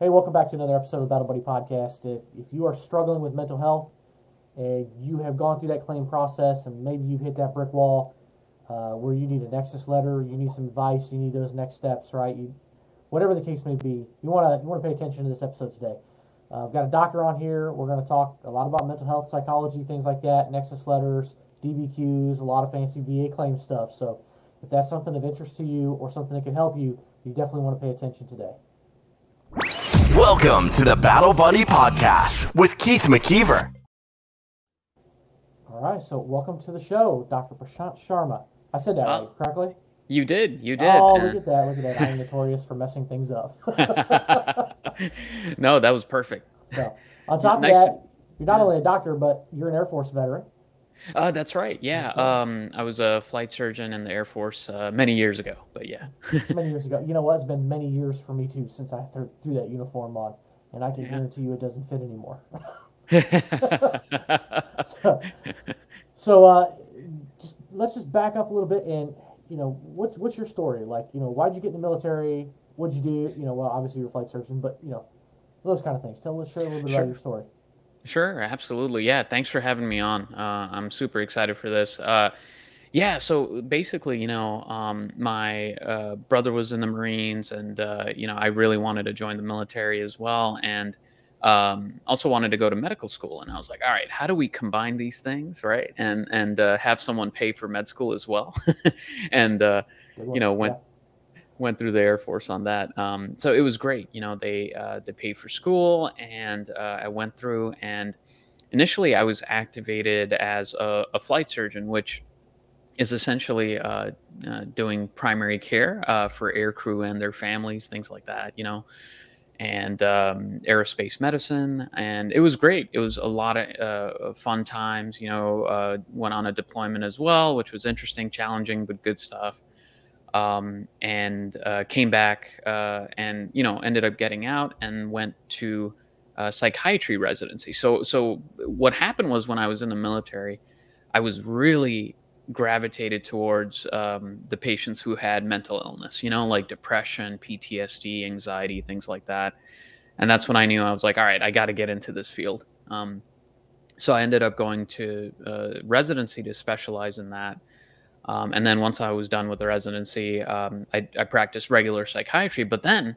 Hey, welcome back to another episode of the Battle Buddy Podcast. If, if you are struggling with mental health and you have gone through that claim process and maybe you've hit that brick wall uh, where you need a nexus letter, you need some advice, you need those next steps, right? You, whatever the case may be, you want to you want to pay attention to this episode today. Uh, I've got a doctor on here. We're going to talk a lot about mental health, psychology, things like that, nexus letters, DBQs, a lot of fancy VA claim stuff. So if that's something of interest to you or something that can help you, you definitely want to pay attention today. Welcome to the Battle Buddy Podcast with Keith McKeever. All right, so welcome to the show, Dr. Prashant Sharma. I said that Oh. right, correctly? You did. You did. Oh, look at that! Look at that! I'm notorious for messing things up. no, that was perfect. so, on top Nice of that, you're not only a doctor, but you're an Air Force veteran. Uh, that's right. Yeah. That's. Um, I was a flight surgeon in the Air Force uh, many years ago. But yeah. Many years ago. You know what? It's been many years for me too since I threw, threw that uniform on, and I can Yeah. guarantee you it doesn't fit anymore. so, so uh, just, let's just back up a little bit and you know what's what's your story like you know why'd you get in the military what'd you do you know well obviously you're a flight surgeon but you know those kind of things tell us share a little bit Sure. about your story Sure, absolutely. Yeah, thanks for having me on. Uh, I'm super excited for this. Uh, yeah, so basically, you know, um, my uh, brother was in the Marines, and uh, you know, I really wanted to join the military as well, and um, also wanted to go to medical school. And I was like, all right, how do we combine these things, right? And and uh, have someone pay for med school as well, and uh, you know, went. Went through the Air Force on that. Um, so it was great. You know, they uh, they paid for school, and uh, I went through. And initially, I was activated as a, a flight surgeon, which is essentially uh, uh, doing primary care uh, for air crew and their families, things like that. You know. And um, aerospace medicine, and it was great. It was a lot of uh, fun times. You know, went on a deployment as well, which was interesting, challenging, but good stuff um, and uh, came back uh, and you know ended up getting out and went to uh, psychiatry residency. So so what happened was when I was in the military, I was really gravitated towards um, the patients who had mental illness, you know, like depression, PTSD, anxiety, things like that. And that's when I knew I was like, all right, I got to get into this field. Um, so I ended up going to uh, residency to specialize in that. Um, and then once I was done with the residency, um, I, I practiced regular psychiatry. But then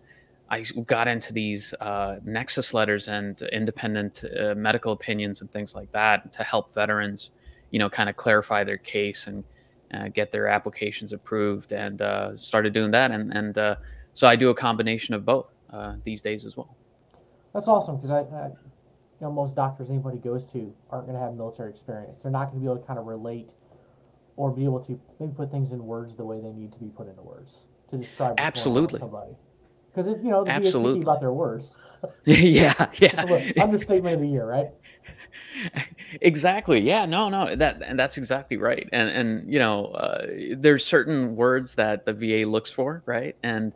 I got into these uh, nexus letters and independent uh, medical opinions and things like that to help veterans, you know, kind of clarify their case and uh, get their applications approved. And uh, started doing that. And and uh, so I do a combination of both uh, these days as well. that's awesome because I, I you know most doctors anybody goes to aren't going to have military experience they're not going to be able to kind of relate or be able to maybe put things in words the way they need to be put into words to describe what's going on with Absolutely. somebody. Because you know the VA is picky Absolutely. about their words. Yeah, yeah. Yeah. understatement of the year right? Exactly. Yeah no no that and that's exactly right. And and you know uh, there's certain words that the va looks for right? And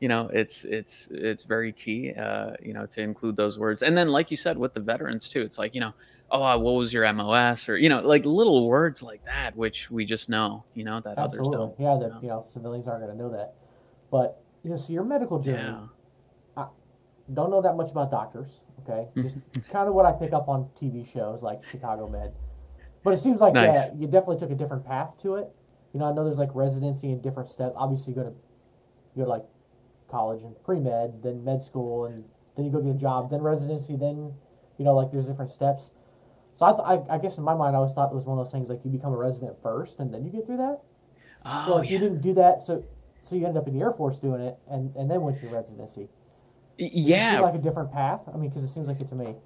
you know it's it's it's very key uh, you know to include those words. And then like you said with the veterans too it's like you know oh what was your mos or you know like little words like that which we just know you know that absolutely others don't yeah that know. you know civilians aren't going to know that but you know so your medical journey yeah don't know that much about doctors. Okay, just kind of what I pick up on TV shows like Chicago Med. But it seems like Nice. you definitely took a different path to it. You know, I know there's like residency and different steps. Obviously, you go to you go to like college and pre med, then med school, and then you go get a job, then residency, then you know like there's different steps. So I, th- I, I guess in my mind, I always thought it was one of those things like you become a resident first, and then you get through that. oh, So like yeah. you didn't do that, so so you ended up in the Air Force doing it, and and then went to residency. Yeah like a different path? I mean, because it seems like it to me.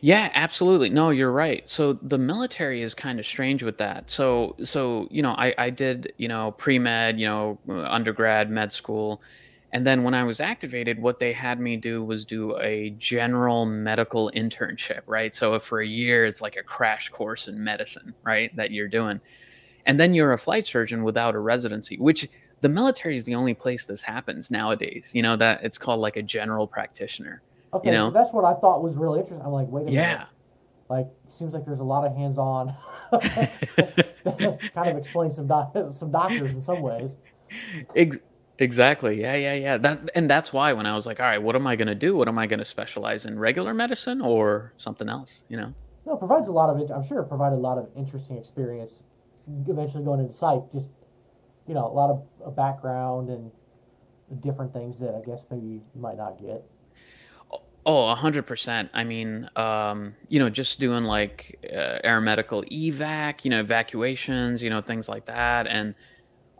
Yeah, absolutely. No, you're right. So the military is kind of strange with that. So, so you know, I I did you know pre med, you know, undergrad, med school, and then when I was activated, what they had me do was do a general medical internship, right? So for a year it's like a crash course in medicine, right, that you're doing, and then you're a flight surgeon without a residency, which the military is the only place this happens nowadays. You know that it's called like a general practitioner. Okay, know? so that's what I thought was really interesting. I'm like, wait a minute. Yeah. Like, seems like there's a lot of hands-on. kind of explains some doc- some doctors in some ways. Ex- Exactly. Yeah, yeah, yeah. That and that's why when I was like, all right, what am I going to do? What am I going to specialize in? Regular medicine or something else? You know? No, it provides a lot of it. I'm sure it provided a lot of interesting experience. Eventually going into psych, just you know, a lot of a background and different things that I guess maybe you might not get. Oh, a hundred percent. I mean, um, you know, just doing like uh, aeromedical evac, you know, evacuations, you know, things like that, and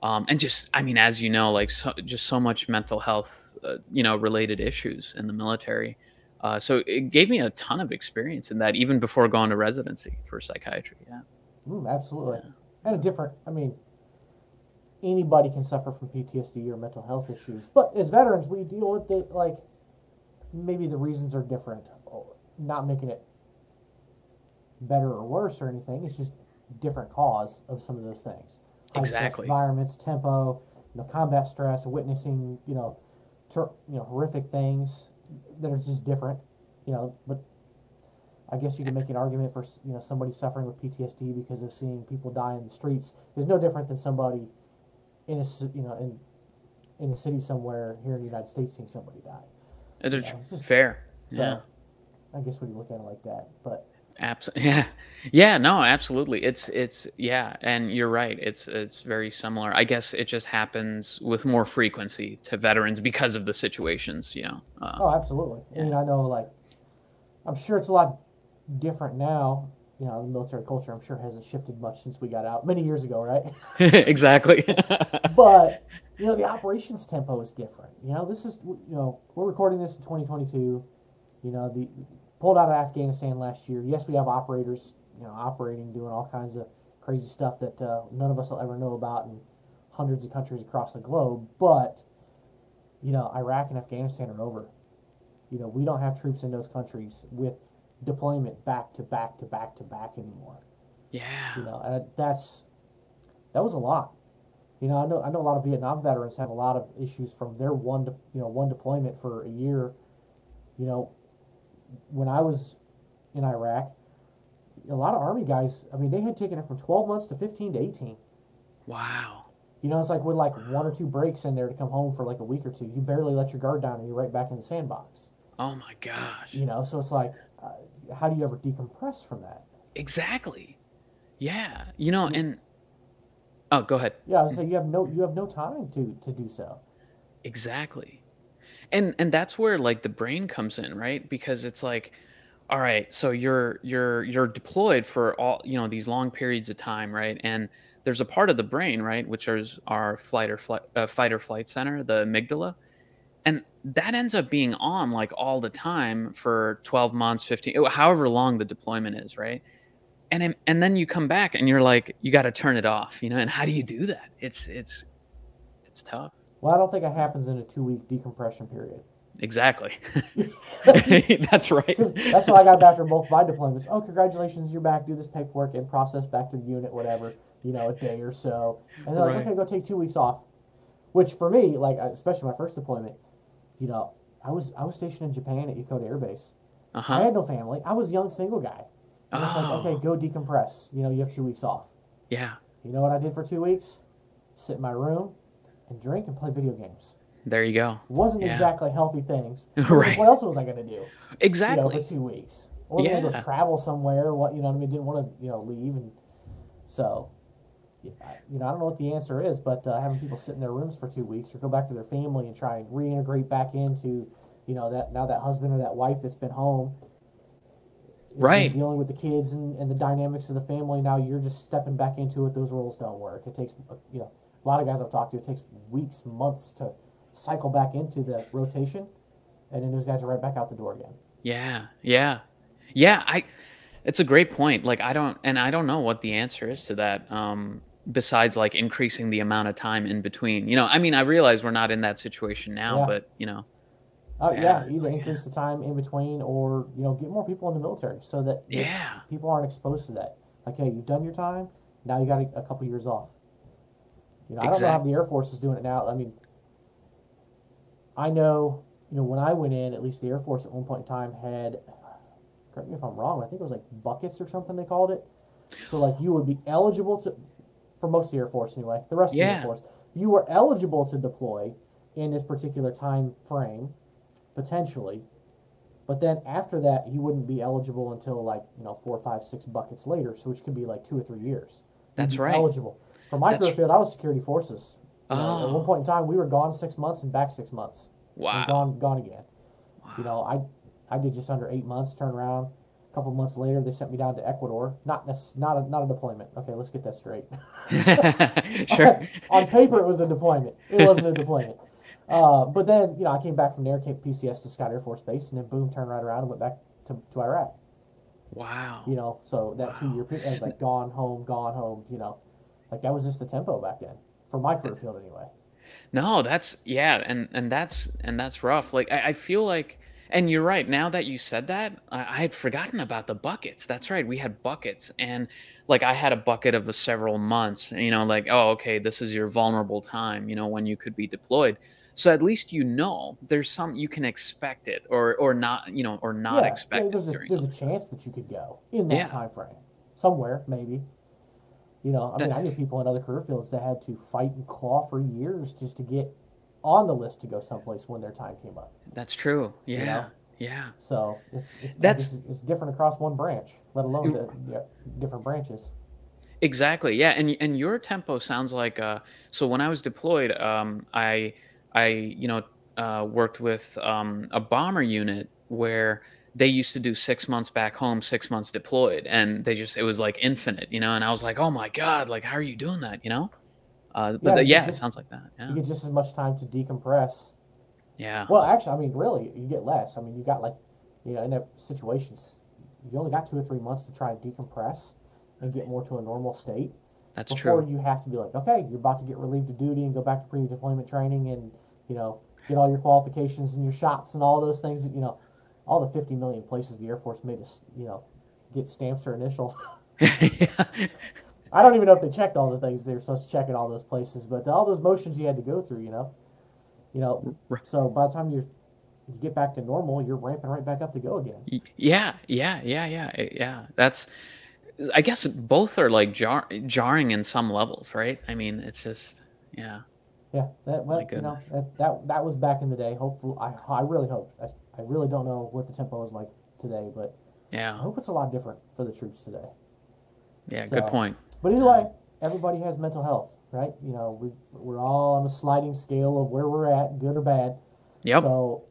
um, and just, I mean, as you know, like so, just so much mental health, uh, you know, related issues in the military. Uh, so it gave me a ton of experience in that, even before going to residency for psychiatry. Yeah. Mm, absolutely, yeah. and a different. I mean, anybody can suffer from PTSD or mental health issues, but as veterans, we deal with it like maybe the reasons are different. Not making it better or worse or anything. It's just different cause of some of those things. High exactly. environments, tempo, you know, combat stress, witnessing, you know, ter- you know, horrific things that are just different. You know, but I guess you can make an argument for you know somebody suffering with PTSD because of seeing people die in the streets is no different than somebody in a you know in in a city somewhere here in the United States seeing somebody die. It's, it's just, fair. So, yeah. I guess when you look at it like that, but absolutely, yeah, yeah, no, absolutely. It's it's yeah, and you're right. It's it's very similar. I guess it just happens with more frequency to veterans because of the situations, you know. Uh, oh, absolutely. Yeah. I mean, I know, like, I'm sure it's a lot different now. You know, the military culture, I'm sure, hasn't shifted much since we got out many years ago, right? exactly. but you know, the operations tempo is different. You know, this is you know we're recording this in 2022. You know, the pulled out of Afghanistan last year. Yes, we have operators, you know, operating, doing all kinds of crazy stuff that uh, none of us will ever know about in hundreds of countries across the globe. But you know, Iraq and Afghanistan are over. You know, we don't have troops in those countries with deployment back to back to back to back anymore. Yeah. You know, and that's that was a lot. You know, I know I know a lot of Vietnam veterans have a lot of issues from their one de, you know one deployment for a year. You know, when I was in Iraq, a lot of Army guys. I mean, they had taken it from twelve months to fifteen to eighteen. Wow. You know, it's like with like one or two breaks in there to come home for like a week or two. You barely let your guard down, and you're right back in the sandbox. Oh my gosh. You know, so it's like, uh, how do you ever decompress from that? Exactly. Yeah. You know, and Oh, go ahead. Yeah, so you have no you have no time to to do so. Exactly. And and that's where like the brain comes in, right? Because it's like all right, so you're you're you're deployed for all, you know, these long periods of time, right? And there's a part of the brain, right, which is our flight or flight uh, fight or flight center, the amygdala. And that ends up being on like all the time for 12 months, 15, however long the deployment is, right? and and then you come back and you're like you got to turn it off you know and how do you do that it's it's it's tough well i don't think it happens in a two week decompression period exactly that's right that's what i got back from both my deployments oh congratulations you're back do this paperwork and process back to the unit whatever you know a day or so and they're right. like okay go take two weeks off which for me like especially my first deployment you know i was i was stationed in japan at yokota air base uh-huh. i had no family i was a young single guy and oh. it's like, okay, go decompress. You know, you have two weeks off. Yeah. You know what I did for two weeks? Sit in my room and drink and play video games. There you go. Wasn't yeah. exactly healthy things. right. Like, what else was I going to do? Exactly. You know, for two weeks. I wasn't yeah. going to travel somewhere. What you know? I mean, didn't want to you know leave, and so you know, I don't know what the answer is, but uh, having people sit in their rooms for two weeks or go back to their family and try and reintegrate back into, you know, that now that husband or that wife that's been home right dealing with the kids and, and the dynamics of the family now you're just stepping back into it those roles don't work it takes you know a lot of guys i've talked to it takes weeks months to cycle back into the rotation and then those guys are right back out the door again. Yeah yeah. Yeah i it's a great point. Like i don't and i don't know what the answer is to that um besides like increasing the amount of time in between. You know i mean i realize we're not in that situation now yeah. but you know. Uh, yeah, yeah, either increase the time in between or you know get more people in the military so that yeah. people aren't exposed to that. Like, hey, you've done your time, now you got a, a couple years off. You know, I don't know how the Air Force is doing it now. I mean, I know you know when I went in, at least the Air Force at one point in time had. Correct me if I'm wrong. I think it was like buckets or something they called it. So like you would be eligible to, for most of the Air Force anyway. The rest yeah. of the Air Force, you were eligible to deploy in this particular time frame, potentially. But then after that, you wouldn't be eligible until like you know four, five, six buckets later, so which could be like two or three years. That's right. Eligible for my career field, I was security forces. You know, At Oh. one point in time, we were gone six months and back six months. Wow. gone gone again. Wow. You know, I I did just under eight months. Turn around. A couple months later, they sent me down to Ecuador. Not necess- not a, not a deployment. Okay, let's get that straight. sure. On paper, it was a deployment. It wasn't a deployment. Uh, but then, you know, I came back from there, came PCS to Scott Air Force Base, and then boom, turned right around and went back to, to Iraq. Wow. You know, so that two year period, I was like gone home, gone home. You know, like that was just the tempo back then for my career field anyway. No, that's yeah, and and that's and that's rough. Like I, I feel like, and you're right. Now that you said that, I, I had forgotten about the buckets. That's right, we had buckets, and like I had a bucket of a several months. You know, like oh, okay, this is your vulnerable time. You know, when you could be deployed. So at least you know there's some you can expect it, or or not. You know, or not yeah, expect yeah, it there's a there's a chance that you could go in that Yeah. time frame somewhere maybe. You know, I mean, I knew people in other career fields that had to fight and claw for years just to get on the list to go someplace when their time came up. That's true. Yeah. know? Yeah. So it's it's, That's- it's, it's different across one branch, let alone the yeah, different branches. Exactly. Yeah, and and your tempo sounds like uh so when I was deployed, um I I you know uh worked with um a bomber unit where they used to do 6 months back home, 6 months deployed and they just it was like infinite, you know, and I was like, "Oh my god, like how are you doing that?" you know? Uh but Yeah, the- yeah, it sounds like that. Yeah. You get just as much time to decompress. Yeah. Well, actually, I mean, really, you get less. I mean, you got like, you know, in that situations, you only got two or three months to try and decompress and get more to a normal state. That's before true. you have to be like, okay, you're about to get relieved of duty and go back to pre-deployment training and you know get all your qualifications and your shots and all those things. That, you know, all the 50 million places the Air Force made us, you know, get stamps or initials. yeah. I don't even know if they checked all the things they were supposed to check in all those places, but all those motions you had to go through, you know, you know. So by the time you you get back to normal, you're ramping right back up to go again. Yeah, yeah, yeah, yeah, yeah. That's, I guess both are like jar jarring in some levels, right? I mean, it's just, yeah, Yeah, that well, you know that, that that was back in the day. Hopefully, I I really hope. I, I really don't know what the tempo is like today, but yeah, I hope it's a lot different for the troops today. yeah. Good point. But either way, everybody has mental health, right? You know, we we're all on a sliding scale of where we're at, good or bad. Yep. So,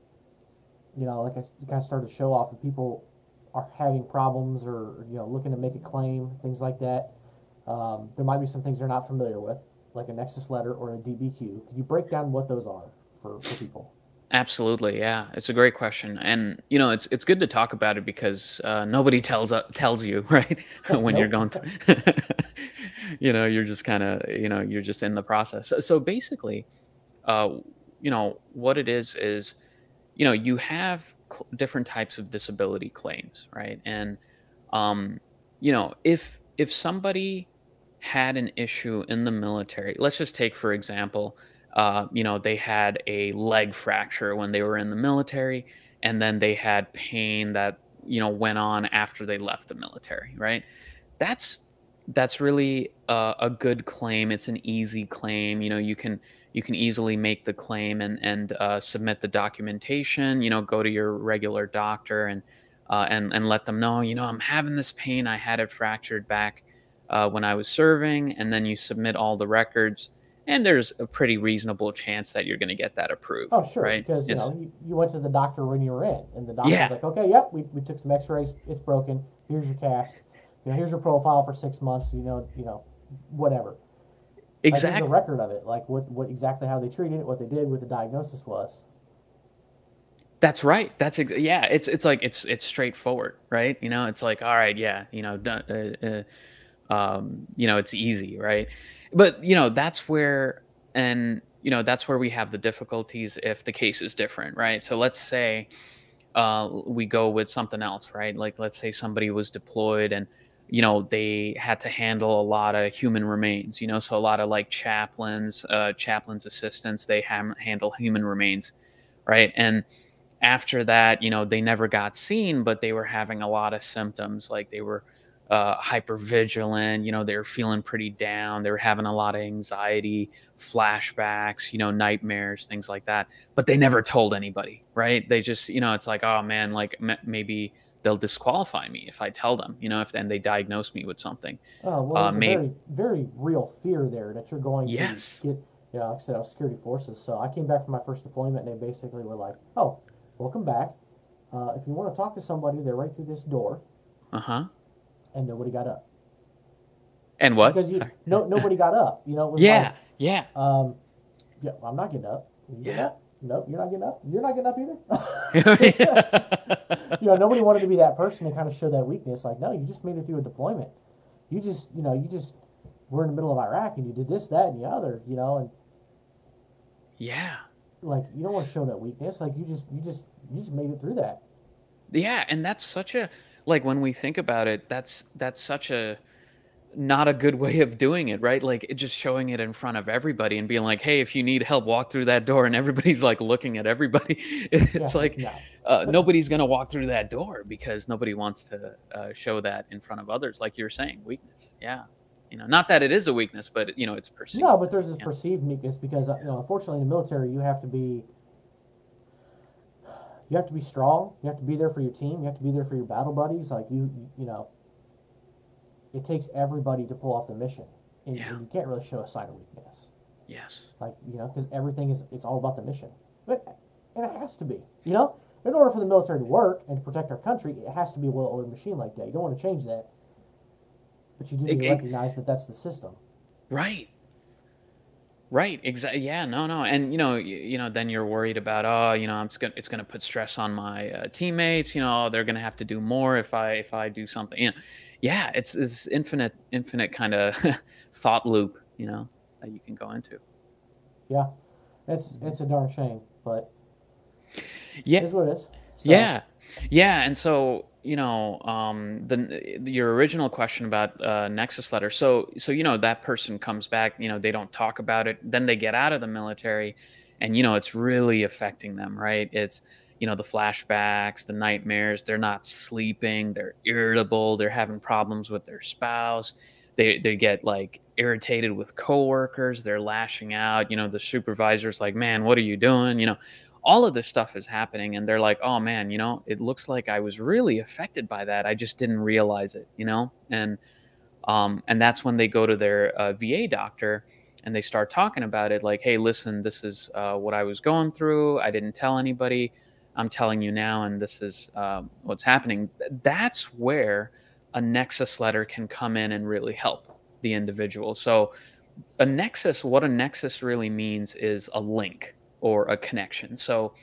you know, like I kind of started to show off if people are having problems or you know looking to make a claim, things like that. Um, there might be some things they're not familiar with, like a Nexus letter or a DBQ. Could you break down what those are for, for people? Absolutely, yeah. It's a great question, and you know, it's it's good to talk about it because uh, nobody tells uh, tells you, right, when you're going through. you know, you're just kind of, you know, you're just in the process. So, so basically, uh, you know, what it is is, you know, you have cl- different types of disability claims, right? And, um, you know, if if somebody had an issue in the military, let's just take for example uh, you know, they had a leg fracture when they were in the military, and then they had pain that you know went on after they left the military. Right? That's that's really a, a good claim. It's an easy claim. You know, you can you can easily make the claim and and uh, submit the documentation. You know, go to your regular doctor and uh, and and let them know. You know, I'm having this pain. I had it fractured back uh, when I was serving, and then you submit all the records and there's a pretty reasonable chance that you're going to get that approved. Oh, sure, right? because you know you, you went to the doctor when you were in, and the doctor's Yeah. like, okay, yep, we, we took some X-rays, it's broken. Here's your cast. You know, here's your profile for six months. You know, you know, whatever. Like, exactly. a record of it, like what what exactly how they treated it, what they did, what the diagnosis was. That's right. That's ex- yeah. It's it's like it's it's straightforward, right? You know, it's like all right, yeah, you know, uh, uh, um, you know, it's easy, right? But you know, that's where and you know that's where we have the difficulties if the case is different, right? So let's say uh, we go with something else, right? Like let's say somebody was deployed and you know they had to handle a lot of human remains, you know, so a lot of like chaplains, uh, chaplains assistants, they ham- handle human remains, right? And after that, you know, they never got seen, but they were having a lot of symptoms, like they were, uh, hyper vigilant. You know, they were feeling pretty down. They were having a lot of anxiety, flashbacks, you know, nightmares, things like that. But they never told anybody, right? They just, you know, it's like, oh man, like m- maybe they'll disqualify me if I tell them, you know, if then they diagnose me with something. Oh, well, uh, a very, very real fear there that you're going yes. to get, you know, like I said, I was security forces. So I came back from my first deployment and they basically were like, oh, welcome back. Uh, if you want to talk to somebody, they're right through this door. Uh huh. And nobody got up. And what? Because you, no, nobody got up. You know, it was yeah, like, yeah. Um, yeah, I'm not getting up. yeah. Up? Nope, you're not getting up. You're not getting up either. you know, nobody wanted to be that person to kind of show that weakness. Like, no, you just made it through a deployment. You just, you know, you just were in the middle of Iraq and you did this, that, and the other. You know, and yeah, like you don't want to show that weakness. Like you just, you just, you just made it through that. Yeah, and that's such a like when we think about it, that's that's such a not a good way of doing it, right? Like it just showing it in front of everybody and being like, "Hey, if you need help, walk through that door," and everybody's like looking at everybody. It's yeah, like yeah. uh, nobody's gonna walk through that door because nobody wants to uh, show that in front of others, like you're saying, weakness. Yeah, you know, not that it is a weakness, but you know, it's perceived. No, but there's this yeah. perceived weakness because uh, you know, unfortunately, in the military, you have to be. You have to be strong. You have to be there for your team. You have to be there for your battle buddies. Like you, you know, it takes everybody to pull off the mission, and, Yeah. and you can't really show a sign of weakness. Yes. Like you know, because everything is it's all about the mission, but and it has to be. You know, in order for the military to work and to protect our country, it has to be a well-oiled machine like that. You don't want to change that, but you do need to recognize that that's the system. Right. Right. Exactly. Yeah. No. No. And you know, you, you know, then you're worried about, oh, you know, I'm gonna, it's gonna put stress on my uh, teammates. You know, they're gonna have to do more if I if I do something. You know, yeah. It's this infinite, infinite kind of thought loop. You know, that you can go into. Yeah, it's it's a darn shame, but Yeah. it is what it is. So, Yeah, yeah, and so you know, um, the your original question about uh, Nexus letter. So so you know that person comes back. You know they don't talk about it. Then they get out of the military, and you know it's really affecting them. Right? It's you know the flashbacks, the nightmares. They're not sleeping. They're irritable. They're having problems with their spouse. They they get like irritated with coworkers. They're lashing out. You know the supervisor's like, man, what are you doing? You know all of this stuff is happening and they're like oh man you know it looks like i was really affected by that i just didn't realize it you know? And um, and that's when they go to their uh, va doctor and they start talking about it like hey listen this is uh, what i was going through i didn't tell anybody i'm telling you now and this is um, what's happening. That's where a nexus letter can come in and really help the individual. So a nexus what a nexus really means is a link or a connection. So,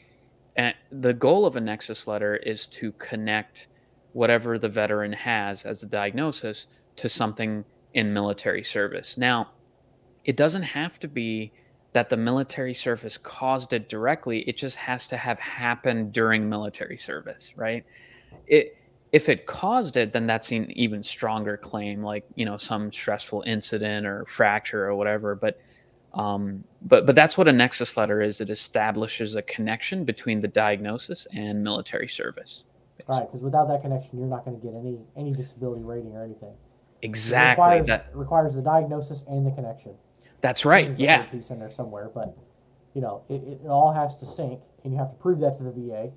the goal of a Nexus letter is to connect whatever the veteran has as a diagnosis to something in military service. Now, it doesn't have to be that the military service caused it directly, it just has to have happened during military service, right? It if it caused it, then that's an even stronger claim, like you know some stressful incident or fracture or whatever. But um, but but that's what a nexus letter is. It establishes a connection between the diagnosis and military service. Right, because without that connection, you're not going to get any any disability rating or anything. Exactly. It requires, that it requires the diagnosis and the connection. that's right. There's Yeah. piece in there somewhere, but you know, it, it all has to sync, and you have to prove that to the VA,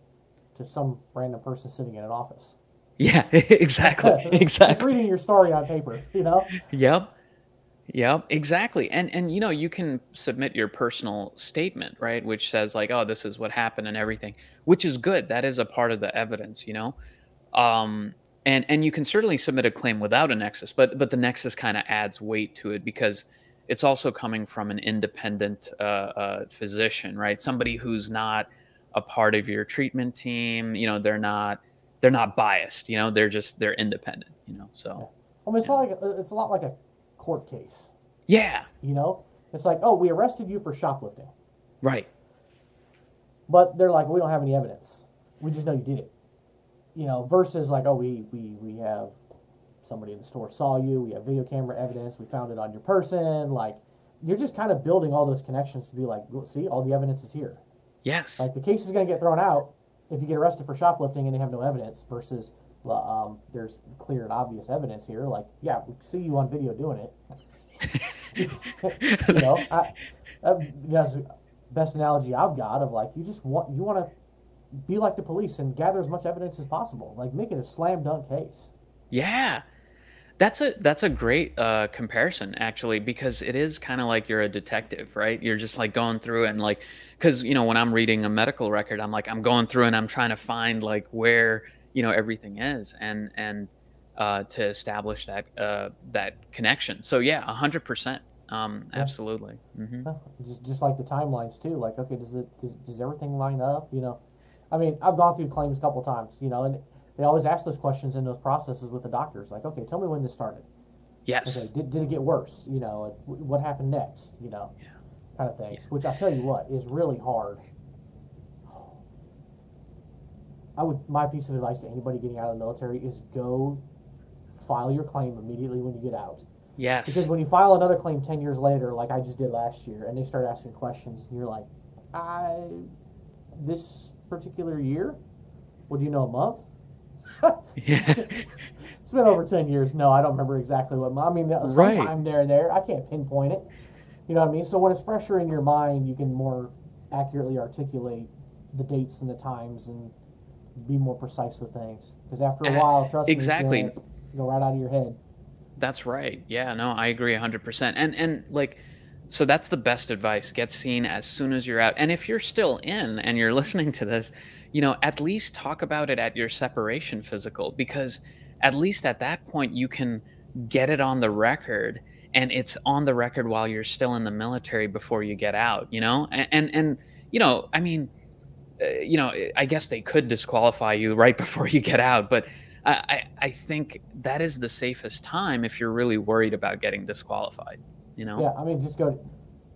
to some random person sitting in an office. Yeah. exactly. It's- It's exactly. reading your story on paper, you know. Yep. Yep, exactly. And and you know, you can submit your personal statement, right, which says like, "Oh, this is what happened and everything," which is good. That is a part of the evidence, you know. Um and and you can certainly submit a claim without a nexus, but but the nexus kind of adds weight to it because it's also coming from an independent uh, uh, physician, right? Somebody who's not a part of your treatment team. You know, they're not they're not biased. You know, they're just they're independent. You know, so I mean, it's not like it's a lot like a court case, yeah, you know. It's like, oh, we arrested you for shoplifting, right. but they're like, we don't have any evidence. We just know you did it, you know. Versus like, oh, we we we have somebody in the store saw you. We have video camera evidence. We found it on your person. Like, you're just kind of building all those connections to be like, "Look, see, all the evidence is here. Yes. Like the case is going to get thrown out if you get arrested for shoplifting and they have no evidence. Versus um, there's clear and obvious evidence here. Like, yeah, we see you on video doing it. you know, I, that's the best analogy I've got of like you just want you want to be like the police and gather as much evidence as possible. Like make it a slam dunk case. Yeah. That's a that's a great uh, comparison actually because it is kind of like you're a detective, right? You're just like going through and like because you know when I'm reading a medical record, I'm like I'm going through and I'm trying to find like where you know everything is and and uh, to establish that uh, that connection. So yeah, a hundred percent, um, Yeah. absolutely. hmm Huh. Just, just like the timelines too. Like, okay, does it does, does everything line up? You know, I mean, I've gone through claims a couple times. You know, and they always ask those questions in those processes with the doctors. Like, okay, tell me when this started. Yes. Okay, did, did it get worse? You know, what happened next? You know, Yeah. kind of things. Which I tell you what is really hard. I would my piece of advice to anybody getting out of the military is go file your claim immediately when you get out. Yes. Because when you file another claim ten years later, like I just did last year, and they start asking questions, and you're like, I this particular year, what do you know, a month? yeah. It's been over ten years. No, I don't remember exactly what. month. I mean, uh, Right. sometime there and there. I can't pinpoint it. You know what I mean? So when it's fresher in your mind, you can more accurately articulate the dates and the times and be more precise with things. Because after a Uh, while, trust me, it's exactly. go right out of your head. That's right. Yeah, no, I agree 100%. And and like so that's the best advice. Get seen as soon as you're out. And if you're still in and you're listening to this, you know, at least talk about it at your separation physical because at least at that point you can get it on the record and it's on the record while you're still in the military before you get out, you know? And and, and you know, I mean, you know, I guess they could disqualify you right before you get out, but I, I think that is the safest time if you're really worried about getting disqualified. You know? Yeah, I mean, just go. To,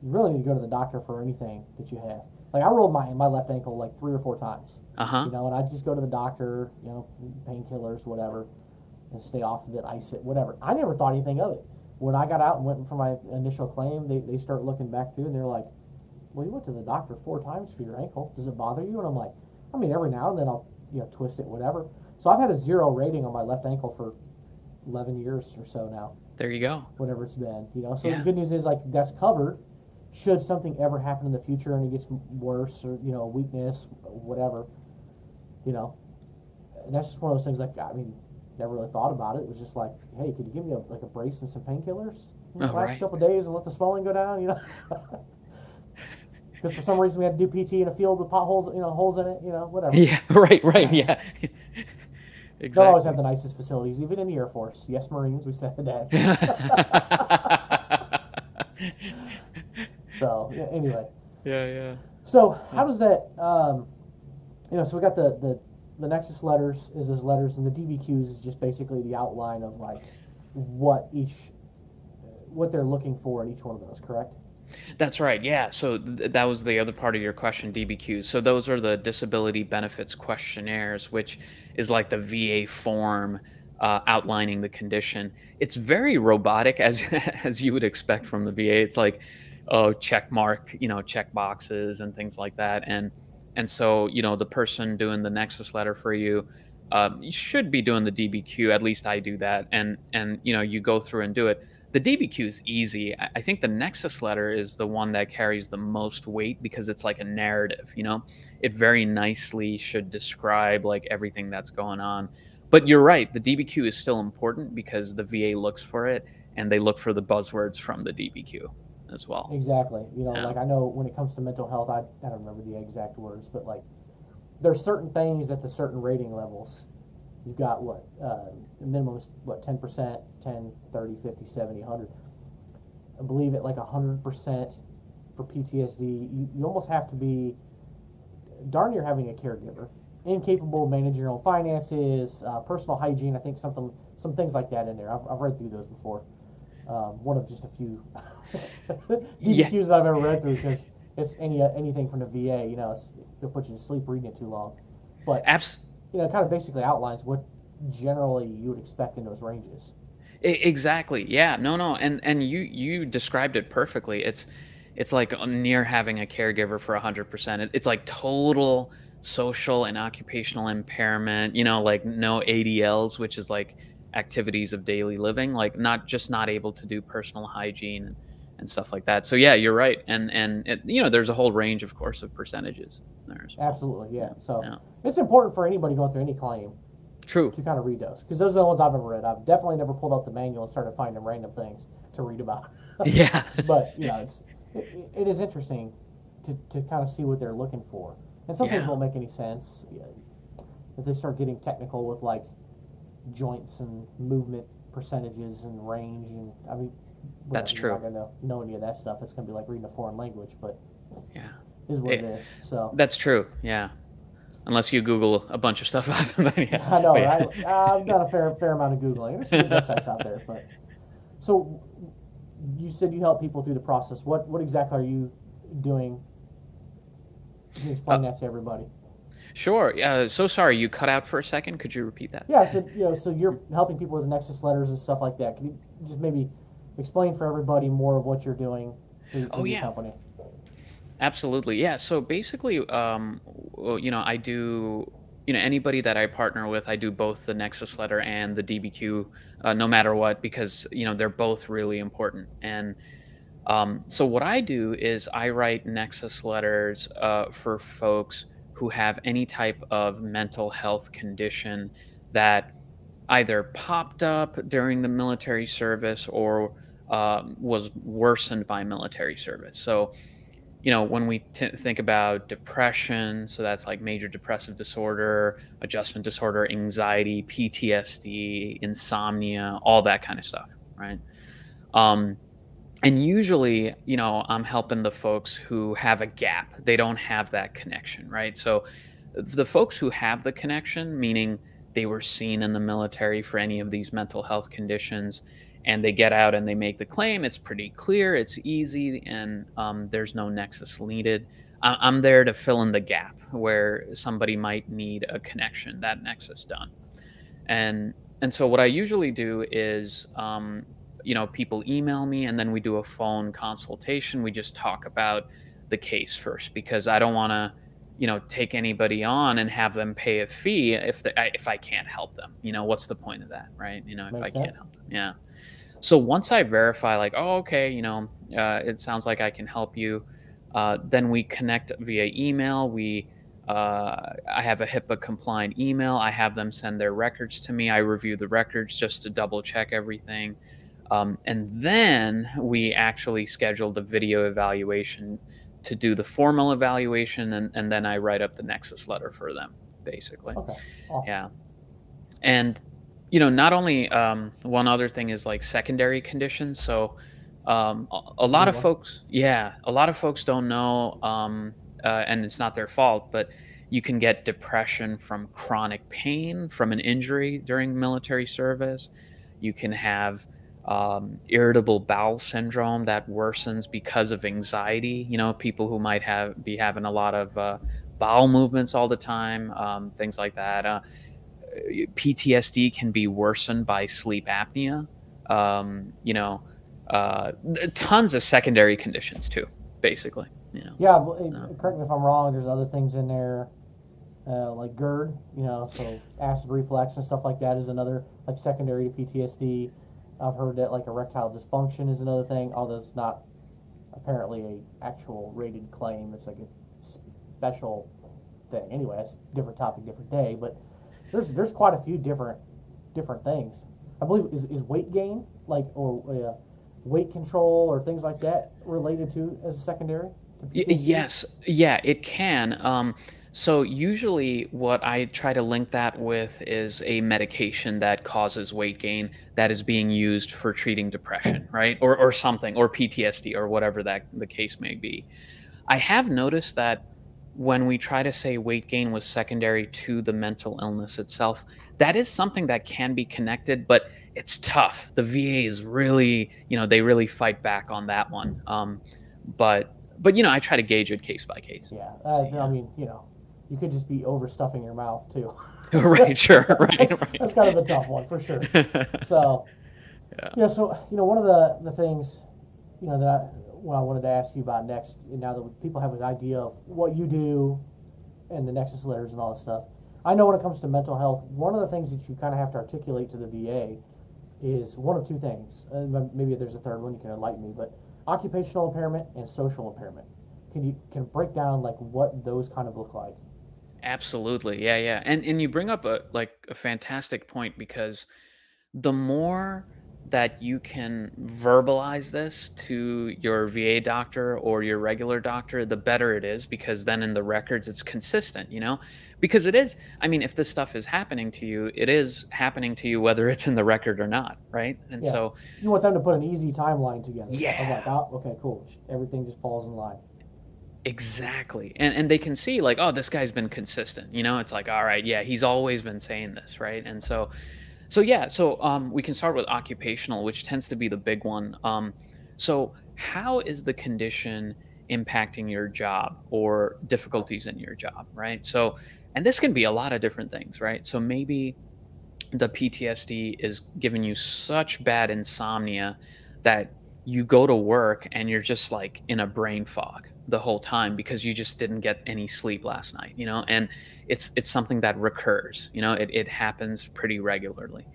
you really need to go to the doctor for anything that you have. Like I rolled my my left ankle like three or four times. Uh huh. You know, and I just go to the doctor, you know, painkillers, whatever, and stay off of it, ice it, whatever. I never thought anything of it. When I got out and went for my initial claim, they, they start looking back through and they're like, Well, you went to the doctor four times for your ankle. Does it bother you? And I'm like, I mean, every now and then I'll, you know, twist it, whatever. So I've had a zero rating on my left ankle for 11 years or so now, There you go. whatever it's been, you know. So Yeah. the good news is, like, that's covered. Should something ever happen in the future and it gets worse or, you know, weakness, whatever, you know, and that's just one of those things. Like I mean, never really thought about it. It was just like, hey, could you give me a, like a brace and some painkillers Oh, last right. couple of days and let the swelling go down? You know, because for some reason we had to do PT in a field with potholes, you know, holes in it. You know, whatever. Yeah. Right. Right. Yeah. exactly. They'll always have the nicest facilities, even in the Air Force. Yes, Marines, we said that. so yeah, anyway, yeah. Yeah. so how does that? Um, you know, so we got the the the Nexus letters is those letters, and the DBQs is just basically the outline of like what each what they're looking for in each one of those. Correct? That's right. Yeah. So th- that was the other part of your question, DBQs. So those are the disability benefits questionnaires, which is like the VA form uh, outlining the condition. It's very robotic, as as you would expect from the VA. It's like, oh, check mark, you know, check boxes and things like that. And and so you know, the person doing the Nexus letter for you. Um, you should be doing the DBQ. At least I do that, and and you know you go through and do it the DBQ is easy. I think the Nexus letter is the one that carries the most weight because it's like a narrative, you know? It very nicely should describe like everything that's going on. But you're right, the DBQ is still important because the VA looks for it and they look for the buzzwords from the DBQ as well. Exactly. You know, Yeah. like I know when it comes to mental health, I, I don't remember the exact words, but like there's certain things at the certain rating levels. You've got what? Uh, minimum is what, 10%, 10, 30, 50, 70, 100. I believe at like 100% for PTSD, you, you almost have to be darn near having a caregiver, incapable of managing your own finances, uh, personal hygiene. I think something, some things like that in there. I've, I've read through those before. Um, one of just a few Yeah. That I've ever read through because it's any anything from the VA. You know, it's, it'll put you to sleep reading it too long. But Abs- you know, it kind of basically outlines what generally you would expect in those ranges. Exactly. Yeah. No. No. And and you you described it perfectly. It's it's like uh, near having a caregiver for hundred percent. It's like total social and occupational impairment, you know, like no ADLs, which is like activities of daily living, like not just not able to do personal hygiene and stuff like that. So yeah, you're right. And and it, you know, there's a whole range, of course, of percentages there as well. Absolutely, yeah. So Yeah. It's important for anybody going through any claim True. to kind of read those because those are the ones I've ever read. I've definitely never pulled out the manual and started finding random things to read about. yeah. but you know, it's it, it is interesting to, to kind of see what they're looking for, and some things won't make any sense if they start getting technical with like joints and movement percentages and range and I mean. That's whatever, You're not true. gonna know any of that stuff. It's gonna be like reading a foreign language, but Yeah. is what it, It- is. So That's true. Yeah. Unless you Google a bunch of stuff it. I know, yeah. right? I've done a fair fair amount of googling. There's some websites out there, but so you said you help people through the process. What what exactly are you doing? Can you explain Uh, that to everybody? Sure. Uh, so sorry, you cut out for a second. Could you repeat that? Yeah, so you know, so you're helping people with the Nexus letters and stuff like that. Can you just maybe explain for everybody more of what you're doing through, through Oh, your yeah. company? Absolutely. Yeah. So basically, um, you know, I do, you know, anybody that I partner with, I do both the Nexus letter and the DBQ, uh, no matter what, because, you know, they're both really important. And um, so what I do is I write Nexus letters uh, for folks who have any type of mental health condition that either popped up during the military service or um, was worsened by military service. So, you know, when we think about depression, so that's like major depressive disorder, adjustment disorder, anxiety, PTSD, insomnia, all that kind of stuff, right? Um, and usually, you know, I'm helping the folks who have a gap. They don't have that connection, right? So the folks who have the connection, meaning they were seen in the military for any of these mental health conditions, and they get out and they make the claim, it's pretty clear, it's easy, and um, there's no nexus needed. I- I'm there to fill in the gap where somebody might need a connection, that nexus done. And and so what I usually do is um, you know people email me and then we do a phone consultation. We just talk about the case first because i don't want to you know take anybody on and have them pay a fee if the, I- if i can't help them. You know what's the point of that right? You know if Makes i can't help them. Yeah so once i verify like oh okay you know uh, it sounds like i can help you uh, then we connect via email we uh, I have a HIPAA compliant email. I have them send their records to me. I review the records just to double check everything. Um, and then we actually schedule the video evaluation to do the formal evaluation, and, and then I write up the Nexus letter for them, basically. Okay, awesome. Yeah. And, you know, not only um, one other thing is like secondary conditions. So, um, a, a lot of folks, yeah, a lot of folks don't know, um, uh, and it's not their fault, but you can get depression from chronic pain from an injury during military service. You can have um, irritable bowel syndrome that worsens because of anxiety. You know, people who might have be having a lot of uh, bowel movements all the time, um, things like that. Uh, PTSD can be worsened by sleep apnea. Um, you know, uh, tons of secondary conditions too. Basically, you know. Yeah, well, it- correct me if I'm wrong. There's other things in there, uh, like GERD. You know, so acid reflux and stuff like that is another like secondary to PTSD. I've heard that like erectile dysfunction is another thing, although it's not apparently a actual rated claim. It's like a special thing. Anyway, that's a different topic, different day. But there's there's quite a few different different things. I believe is, is weight gain like or uh, weight control or things like that related to as a secondary. Y- Yes, yeah, it can. Um, so usually, what I try to link that with is a medication that causes weight gain that is being used for treating depression, right, or or something, or PTSD, or whatever that the case may be. I have noticed that when we try to say weight gain was secondary to the mental illness itself, that is something that can be connected, but it's tough. The VA is really, you know, they really fight back on that one. Um, but but you know, I try to gauge it case by case. Yeah, uh. I mean, you know, you could just be overstuffing your mouth too. right, sure, right, that's, right. that's kind of a tough one for sure. So, Yeah. you know, so you know, one of the the things, you know, that I, what I wanted to ask you about next, now that people have an idea of what you do, and the nexus letters and all that stuff. I know when it comes to mental health, one of the things that you kind of have to articulate to the VA is one of two things. Uh, maybe there's a third one. You can enlighten me, but occupational impairment and social impairment. Can you can break down like what those kind of look like? Absolutely. Yeah, yeah. And and you bring up a like a fantastic point because the more that you can verbalize this to your VA doctor or your regular doctor, the better it is because then in the records it's consistent, you know? Because it is, I mean, if this stuff is happening to you, it is happening to you whether it's in the record or not, right? And Yeah. so, You want them to put an easy timeline together. Yeah. like, oh, okay, cool. Everything just falls in line. exactly. And and they can see like, oh, this guy's been consistent, you know? It's like, all right, yeah, he's always been saying this, right? And so So yeah, so um, we can start with occupational, which tends to be the big one. Um, so how is the condition impacting your job or difficulties in your job, right? So, and this can be a lot of different things, right? So maybe the PTSD is giving you such bad insomnia that you go to work and you're just like in a brain fog the whole time because you just didn't get any sleep last night, you know, and it's it's something that recurs, you know, it, it happens pretty regularly.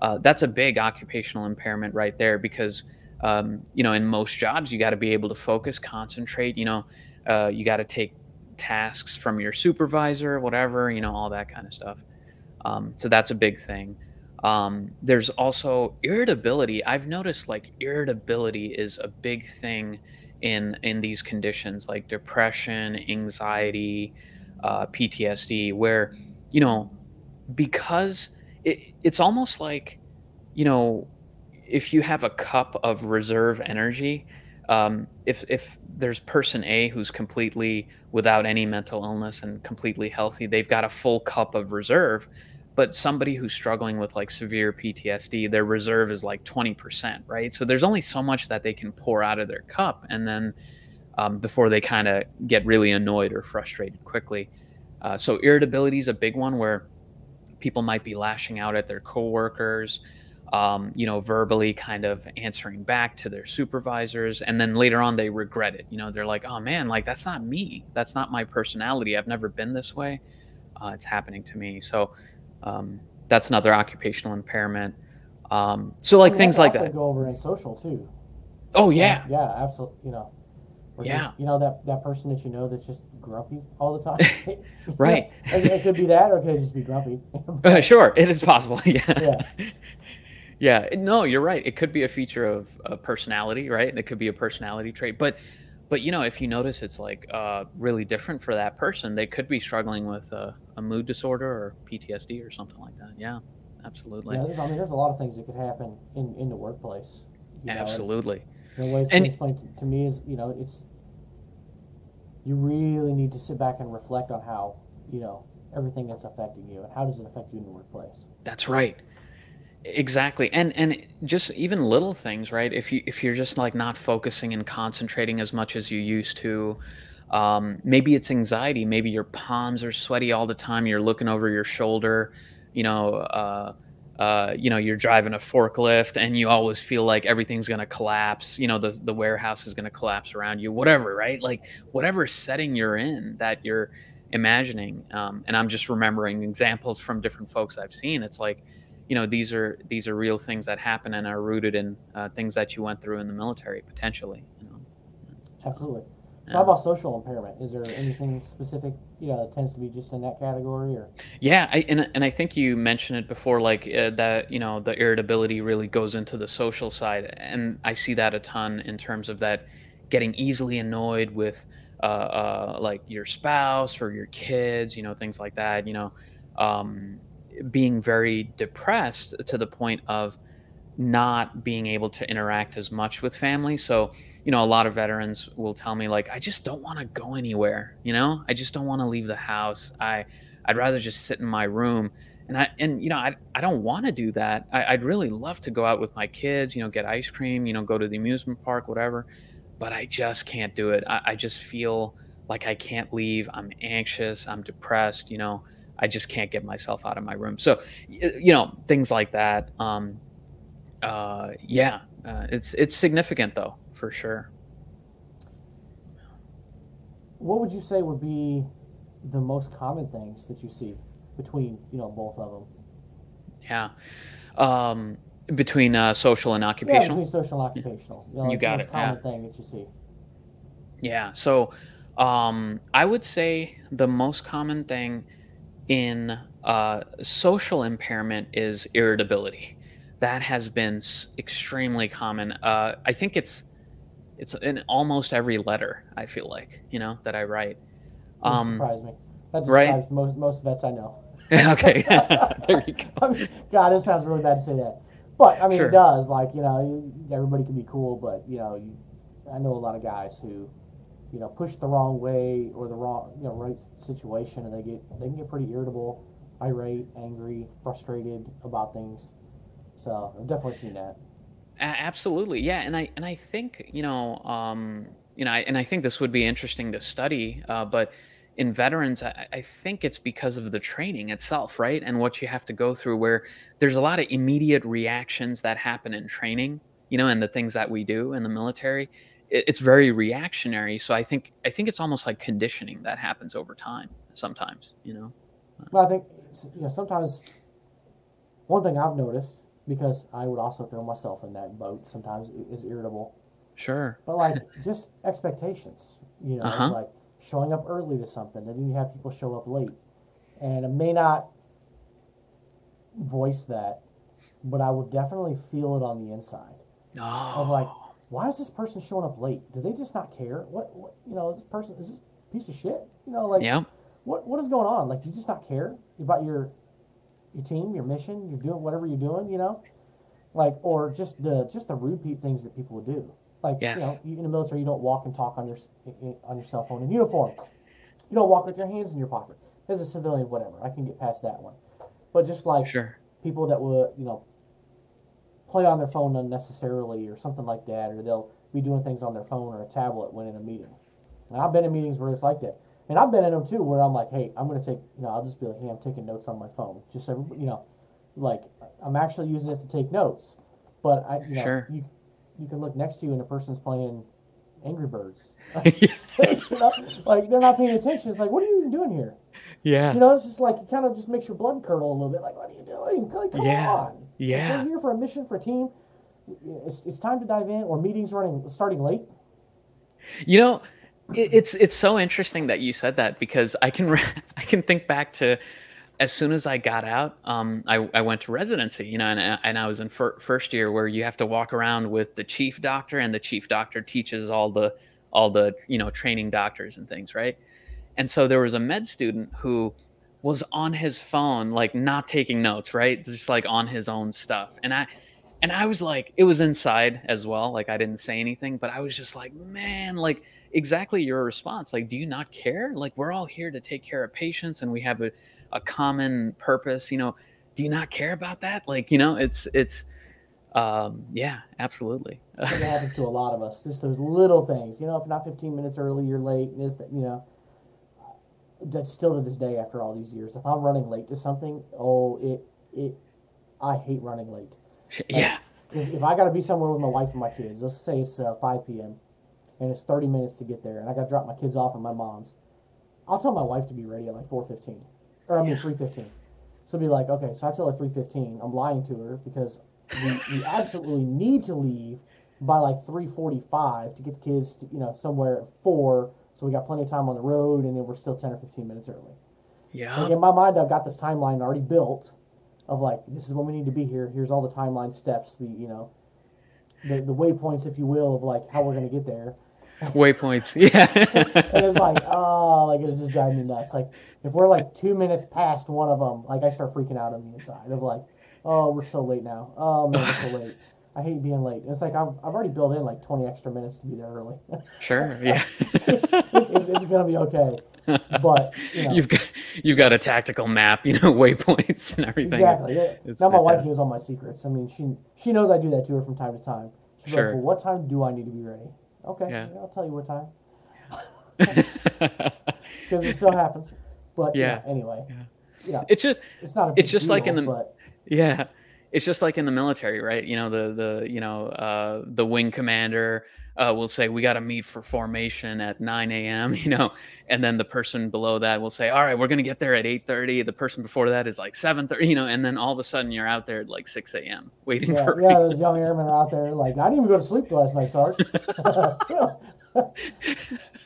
Uh, that's a big occupational impairment right there because um, you know in most jobs you got to be able to focus, concentrate, you know, uh, you got to take tasks from your supervisor, whatever, you know, all that kind of stuff. Um, so that's a big thing. Um, there's also irritability. I've noticed like irritability is a big thing in in these conditions like depression, anxiety, uh, PTSD, where you know because it, it's almost like you know if you have a cup of reserve energy um, if if there's person A who's completely without any mental illness and completely healthy, they've got a full cup of reserve. But somebody who's struggling with like severe PTSD, their reserve is like 20%, right? So there's only so much that they can pour out of their cup. And then um, before they kind of get really annoyed or frustrated quickly. Uh, so irritability is a big one where people might be lashing out at their coworkers um, you know, verbally kind of answering back to their supervisors. And then later on, they regret it. You know, they're like, oh man, like that's not me. That's not my personality. I've never been this way. Uh, it's happening to me. So um, that's another occupational impairment. Um, so, like I mean, things like that. go over in social too. Oh, yeah. Yeah, absolutely. You know, or Yeah. just, you know that that person that you know that's just grumpy all the time. Right. it, it could be that, or it could just be grumpy. Uh, sure, it is possible. Yeah. Yeah. Yeah. No, you're right. It could be a feature of a personality, right? And it could be a personality trait. But, but you know, if you notice, it's like uh, really different for that person. They could be struggling with a, a mood disorder or PTSD or something like that. Yeah, absolutely, yeah, there's, I mean, there's a lot of things that could happen in in the workplace. you know, and absolutely. The way it's And- explained to, to me is, you know, it's you really need to sit back and reflect on how, you know, everything that's affecting you and how does it affect you in the workplace. That's right. Exactly. And and just even little things, right? If you if you're just like not focusing and concentrating as much as you used to, um, maybe it's anxiety, maybe your palms are sweaty all the time, you're looking over your shoulder, you know, uh uh, you know, you're driving a forklift and you always feel like everything's going to collapse, you know, the the warehouse is going to collapse around you, whatever, right? Like whatever setting you're in that you're imagining. Um, and I'm just remembering examples from different folks I've seen. It's like, you know these are these are real things that happen and are rooted in uh, things that you went through in the military potentially you know Absolutely. So how about social impairment? Is there anything specific, you know, that tends to be just in that category or yeah I, and, and i think you mentioned it before like uh, that you know the irritability really goes into the social side and i see that a ton in terms of that getting easily annoyed with uh, uh, like your spouse or your kids you know things like that you know um, being very depressed to the point of not being able to interact as much with family. So, you know, a lot of veterans will tell me like, I just don't want to go anywhere. You know, I just don't want to leave the house. I, I'd rather just sit in my room. And I, and you know, I, I don't want to do that. I, I'd really love to go out with my kids. You know, get ice cream. You know, go to the amusement park, whatever. But I just can't do it. I, I just feel like I can't leave. I'm anxious. I'm depressed. You know, I just can't get myself out of my room. So, you know, things like that. Um, uh, yeah, uh, it's it's significant though, for sure. what would you say would be the most common things that you see between you know both of them? Yeah. Um, between uh, social and occupational. Yeah, between social and occupational. You, know, You got the most it, common yeah. thing that you see. Yeah. So um, I would say the most common thing in uh, social impairment is irritability. That has been s- extremely common. Uh, I think it's it's in almost every letter. I feel like you know that I write. Um, surprise me. That right? describes most most vets I know. okay. there you go. I mean, God, it sounds really bad to say that, but I mean Sure. it does. Like you know, everybody can be cool, but you know, you, I know a lot of guys who, you know, push the wrong way or the wrong, you know, right situation, and they get they can get pretty irritable, irate, angry, frustrated about things. So I've definitely seen that. Absolutely yeah and i and i think you know um you know I, and i think this would be interesting to study uh, but in veterans I, I think it's because of the training itself right and what you have to go through where there's a lot of immediate reactions that happen in training you know and the things that we do in the military it, it's very reactionary so i think i think it's almost like conditioning that happens over time sometimes you know? Well, I think you know sometimes one thing I've noticed because I would also throw myself in that boat sometimes is irritable. sure. But like just expectations, you know, Uh-huh. like showing up early to something, and then you have people show up late, and it may not voice that, but I will definitely feel it on the inside. Oh of like, why is this person showing up late? Do they just not care? What, what you know, this person is this piece of shit? You know, like yeah what what is going on? Like, do you just not care about your your team, your mission? You're doing whatever you're doing, you know, like or just the just the repeat things that people would do. Like, Yes. you know, you, in the military, you don't walk and talk on your s- i- i- on your cell phone in uniform. You don't walk with your hands in your pocket. As a civilian, whatever, I can get past that one. But just like sure people that would, you know, play on their phone unnecessarily or something like that, or they'll be doing things on their phone or a tablet when in a meeting. And I've been in meetings where it's like that. And I've been in them too, where I'm like, hey, I'm going to take, you know, I'll just be like, hey, I'm taking notes on my phone. Just so, everybody- you know, like, I'm actually using it to take notes. But I, you know, Sure. you, you can look next to you and a person's playing Angry Birds. you know, like, they're not paying attention. It's like, what are you even doing here? yeah You know, it's just like it kind of just makes your blood curdle a little bit. Like, what are you doing? Like, come Yeah. on. Yeah. we're here for a mission for a team. It's, it's time to dive in. Or meetings running starting late. You know, it, it's it's so interesting that you said that because I can re- I can think back to as soon as I got out, um, I, I went to residency, you know, and, I- and I was in fir- first year where you have to walk around with the chief doctor, and the chief doctor teaches all the all the you know training doctors and things, right? And so there was a med student who was on his phone, like not taking notes, right? Just like on his own stuff, and I and I was like, it was inside as well. Like I didn't say anything, but I was just like, man, like exactly your response. Like, do you not care? Like we're all here to take care of patients and we have a, a common purpose, you know. Do you not care about that? Like, you know, it's it's um yeah, absolutely. It happens to a lot of us. Just those little things. You know, if not 15 minutes early, you're late. And this, that, you know, that's still to this day after all these years. If I'm running late to something, oh, it, it, I hate running late. yeah. If, if I got to be somewhere with my wife and my kids, let's say it's uh, 5 p.m. and it's 30 minutes to get there, and I got to drop my kids off at my mom's, I'll tell my wife to be ready at like 4:15, or I mean 3:15. So be like, okay, so I tell her 3:15. I'm lying to her because we, we absolutely need to leave by like 3:45 to get the kids, to, you know, somewhere at four. So we got plenty of time on the road, and then we're still 10 or 15 minutes early. Yeah. Like in my mind, I've got this timeline already built of like this is when we need to be here. Here's all the timeline steps, the you know, the the waypoints, if you will, of like how we're gonna get there. Waypoints. Yeah. And it's like, oh, like it's just driving me nuts. Like if we're like two minutes past one of them, like I start freaking out on the inside of like, oh, we're so late now. Oh man, we're so late. I hate being late. It's like I've, I've already built in like 20 extra minutes to be there early. sure. Yeah. it's, it's, it's gonna be okay. But you know, You've got you've got a tactical map, you know, waypoints and everything. Exactly. Yeah. it's now my wife knows all my secrets. I mean, she she knows I do that to her from time to time. She's Sure. like, "Well, what time do I need to be ready?" Okay, Yeah. yeah, I'll tell you what time because it still happens. But yeah. Yeah. anyway, you know, it's just it's not a big it's just like in the- but Yeah. It's just like in the military, right? You know, the the you know uh, the wing commander uh, will say we got to meet for formation at 9 a.m. You know, and then the person below that will say, all right, we're gonna get there at 8:30. The person before that is like 7:30. You know, and then all of a sudden you're out there at like 6 a.m. waiting Yeah, for. yeah, those young airmen are out there like, I didn't even go to sleep last night, Sarge.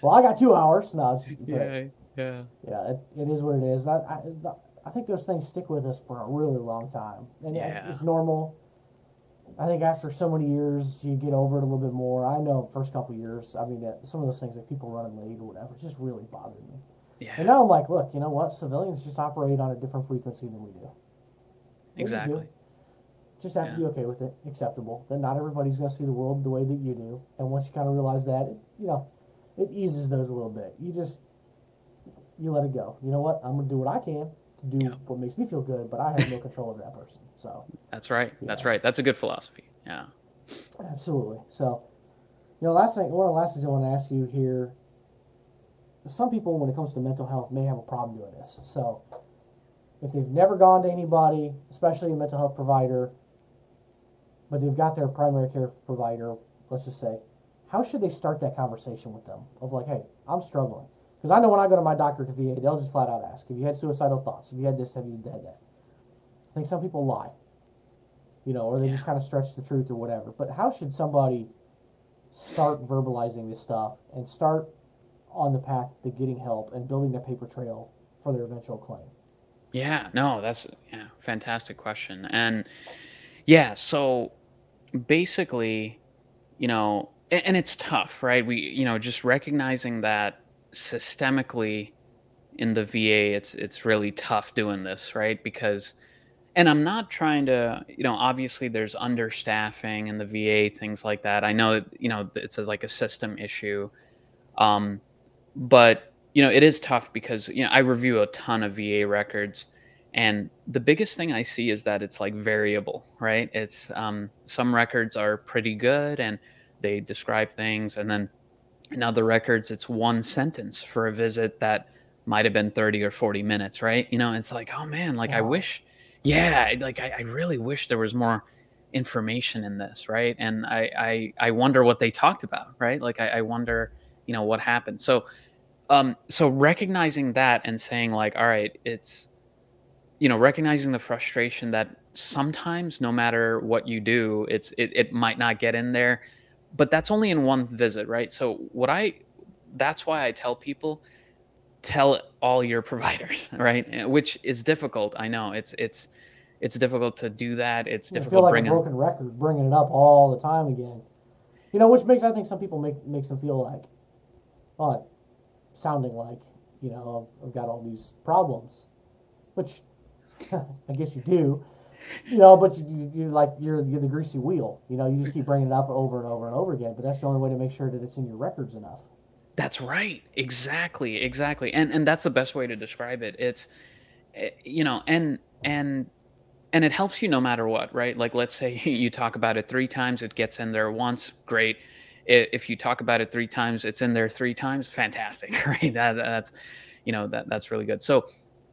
well, I got two hours. No, but, yeah, yeah, yeah, it, it is what it is. I, I, I think those things stick with us for a really long time, and Yeah. it's normal. I think after so many years, you get over it a little bit more. I know first couple years, I mean, some of those things like people running late or whatever, just really bothered me. And now I'm like, look, you know what? Civilians just operate on a different frequency than we do. They just do. Exactly. Just have to be okay with it, acceptable. That not everybody's going to see the world the way that you do, and once you kind of realize that, it, you know, it eases those a little bit. You just you let it go. You know what? I'm going to do what I can do Yeah. what makes me feel good, but I have no control over that person. So That's right. That's right. That's a good philosophy. Yeah. Absolutely. So, you know, last thing, one of the last things I want to ask you here. Some people, when it comes to mental health, may have a problem doing this. So, if they've never gone to anybody, especially a mental health provider, but they've got their primary care provider, let's just say, how should they start that conversation with them? Of like, hey, I'm struggling. Because I know when I go to my doctor to VA, they'll just flat out ask, have you had suicidal thoughts? Have you had this? Have you had that? I think some people lie you know, or they just kind of stretch the truth or whatever. But how should somebody start verbalizing this stuff and start on the path to getting help and building a paper trail for their eventual claim? Yeah, no, that's yeah, fantastic question. And yeah, so basically, you know, and it's tough, right? We, you know, just recognizing that systemically in the VA, it's it's really tough doing this, right? Because and I'm not trying to, you know, obviously there's understaffing in the VA, things like that. I know, you know, it's a, like a system issue. Um, but you know it is tough because you know i review a ton of va records and the biggest thing i see is that it's like variable right it's um, some records are pretty good and they describe things and then in other records it's one sentence for a visit that might have been 30 or 40 minutes right? You know it's like oh man like i wish yeah like I, I really wish there was more information in this right? And i i, I wonder what they talked about right? Like I, I wonder you know what happened. So um so recognizing that and saying like all right it's you know recognizing the frustration that sometimes no matter what you do it's it, it might not get in there but that's only in one visit right so what i that's why i tell people tell all your providers right eh, which is difficult i know it's it's it's difficult to do that it's I feel difficult like a bringing broken record, bringing it up all the time again. You know, which makes I think some people make makes them feel like, well, sounding like you know I've, I've got all these problems, which I guess you do. You know, but you, you, like you're you're the greasy wheel. You know, you just keep bringing it up over and over and over again. But that's the only way to make sure that it's in your records enough. That's right. Exactly. Exactly. And and that's the best way to describe it. It's eh, you know, and and and it helps you no matter what, right? Like let's say you talk about it 3 times, it gets in there once, great. If you talk about it 3 times, it's in there 3 times, fantastic, right? That that's you know, that that's really good. So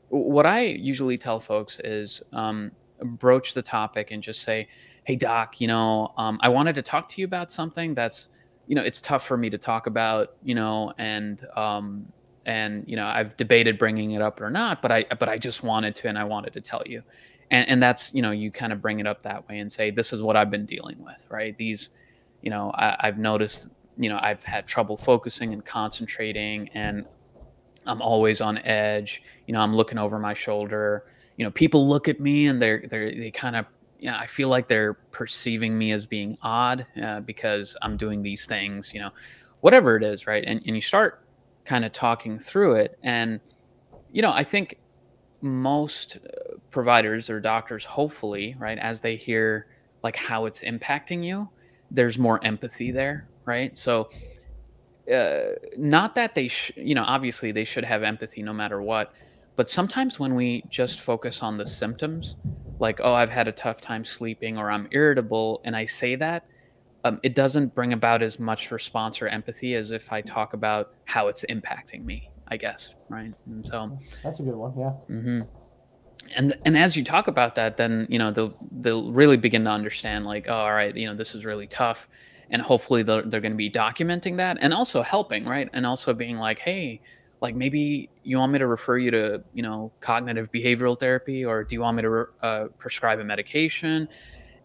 what I usually tell folks is um broach the topic and just say, "Hey doc, you know, um I wanted to talk to you about something that's you know it's tough for me to talk about you know and um and you know i've debated bringing it up or not but i but i just wanted to and i wanted to tell you. And and that's you know you kind of bring it up that way and say this is what i've been dealing with right? These you know I, i've noticed you know i've had trouble focusing and concentrating and i'm always on edge. You know i'm looking over my shoulder you know people look at me and they're they're they kind of yeah, I feel like they're perceiving me as being odd uh, because I'm doing these things, you know, whatever it is, right? And, and you start kind of talking through it. And, you know, I think most uh, providers or doctors, hopefully, right, as they hear like how it's impacting you, there's more empathy there, right? So, uh, not that they, sh- you know, obviously they should have empathy no matter what, but sometimes when we just focus on the symptoms, like, oh, I've had a tough time sleeping or I'm irritable, and I say that, um, it doesn't bring about as much response or empathy as if I talk about how it's impacting me, I guess, right? And so, That's a good one. Yeah. hmm and and as you talk about that then you know they'll they'll really begin to understand like oh, all right you know this is really tough and hopefully they're, they're going to be documenting that and also helping right and also being like hey like maybe you want me to refer you to you know cognitive behavioral therapy or do you want me to uh, prescribe a medication?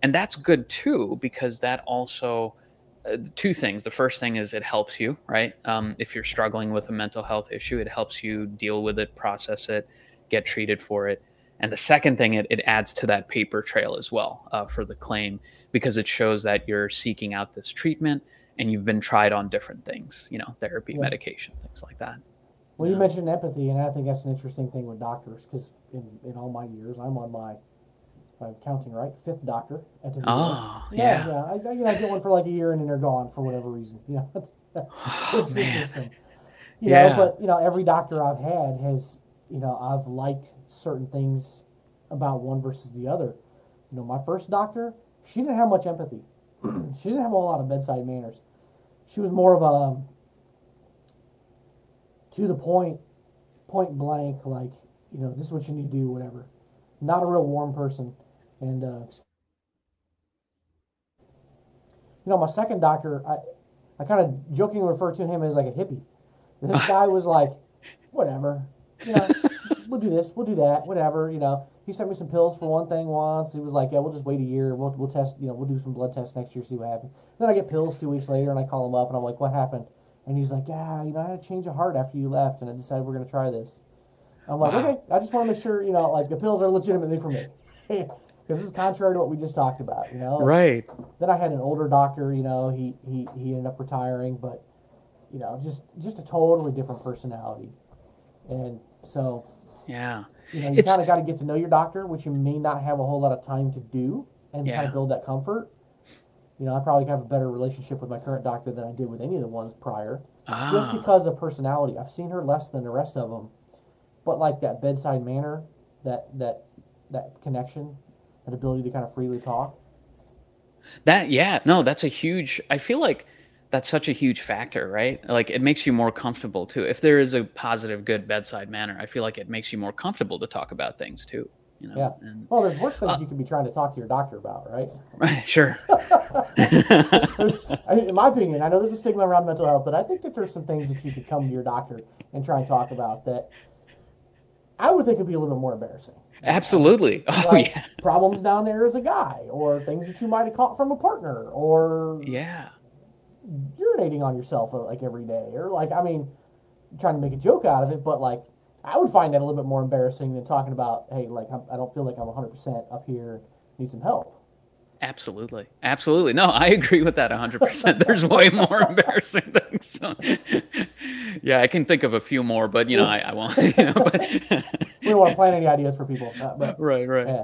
And that's good too because that also uh, two things. The first thing is it helps you right? Um, if you're struggling with a mental health issue it helps you deal with it process it get treated for it. And the second thing it, it adds to that paper trail as well uh, for the claim because it shows that you're seeking out this treatment and you've been tried on different things you know therapy Yeah. medication things like that Well, you mentioned empathy, and I think that's an interesting thing with doctors because in, in all my years, I'm on my, if I'm counting right, fifth doctor at the oh yeah, yeah, uh, yeah. I, I, you know, I get one for like a year and then they're gone for whatever reason. You know, it's, Oh, ah, it's the system. You Yeah. know, but you know, every doctor I've had has, you know, I've liked certain things about one versus the other. You know, my first doctor, she didn't have much empathy. she didn't have a lot of bedside manners. She was more of a to the point, point blank, like you know, this is what you need to do, whatever. Not a real warm person, and uh, you know, my second doctor, I, I kind of jokingly refer to him as like a hippie. This guy was like, whatever, you know, we'll do this, we'll do that, whatever, you know. He sent me some pills for one thing once. He was like, yeah, we'll just wait a year. We'll, we'll test, you know, we'll do some blood tests next year, see what happens. Then I get pills two weeks later, and I call him up, and I'm like, what happened? And he's like, yeah, you know, I had a change of heart after you left, and I decided we're going to try this. I'm like, Wow. okay, I just want to make sure, you know, like the pills are legitimately for me. Because this is contrary to what we just talked about, you know? right Then I had an older doctor, you know, he, he, he ended up retiring, but, you know, just, just a totally different personality. And so, yeah you know, you kind of got to get to know your doctor, which you may not have a whole lot of time to do and kind of build that comfort. You know, I probably have a better relationship with my current doctor than I did with any of the ones prior, just Ah. because of personality. I've seen her less than the rest of them, but like that bedside manner, that that that connection, that ability to kind of freely talk. That yeah, no, that's a huge I feel like that's such a huge factor, right? Like it makes you more comfortable too. If there is a positive, good bedside manner, I feel like it makes you more comfortable to talk about things too. You know? Yeah. And, Well, there's worse Uh, things you could be trying to talk to your doctor about, right? sure. I, in my opinion, I know there's a stigma around mental health, but I think that there's some things that you could come to your doctor and try and talk about that I would think would be a little bit more embarrassing. Absolutely. Oh Like yeah. problems down there as a guy, or things that you might have caught from a partner, or Yeah. urinating on yourself uh, like every day, or like I mean, trying to make a joke out of it, but like I would find that a little bit more embarrassing than talking about, hey, like I'm, I don't feel like I'm 100 percent up here, need some help. Absolutely. Absolutely. No, I agree with that 100%. There's way more embarrassing things. So, yeah, I can think of a few more, but you know, I, I won't. You know, but, We don't want to plant any ideas for people, uh, but right, right. yeah.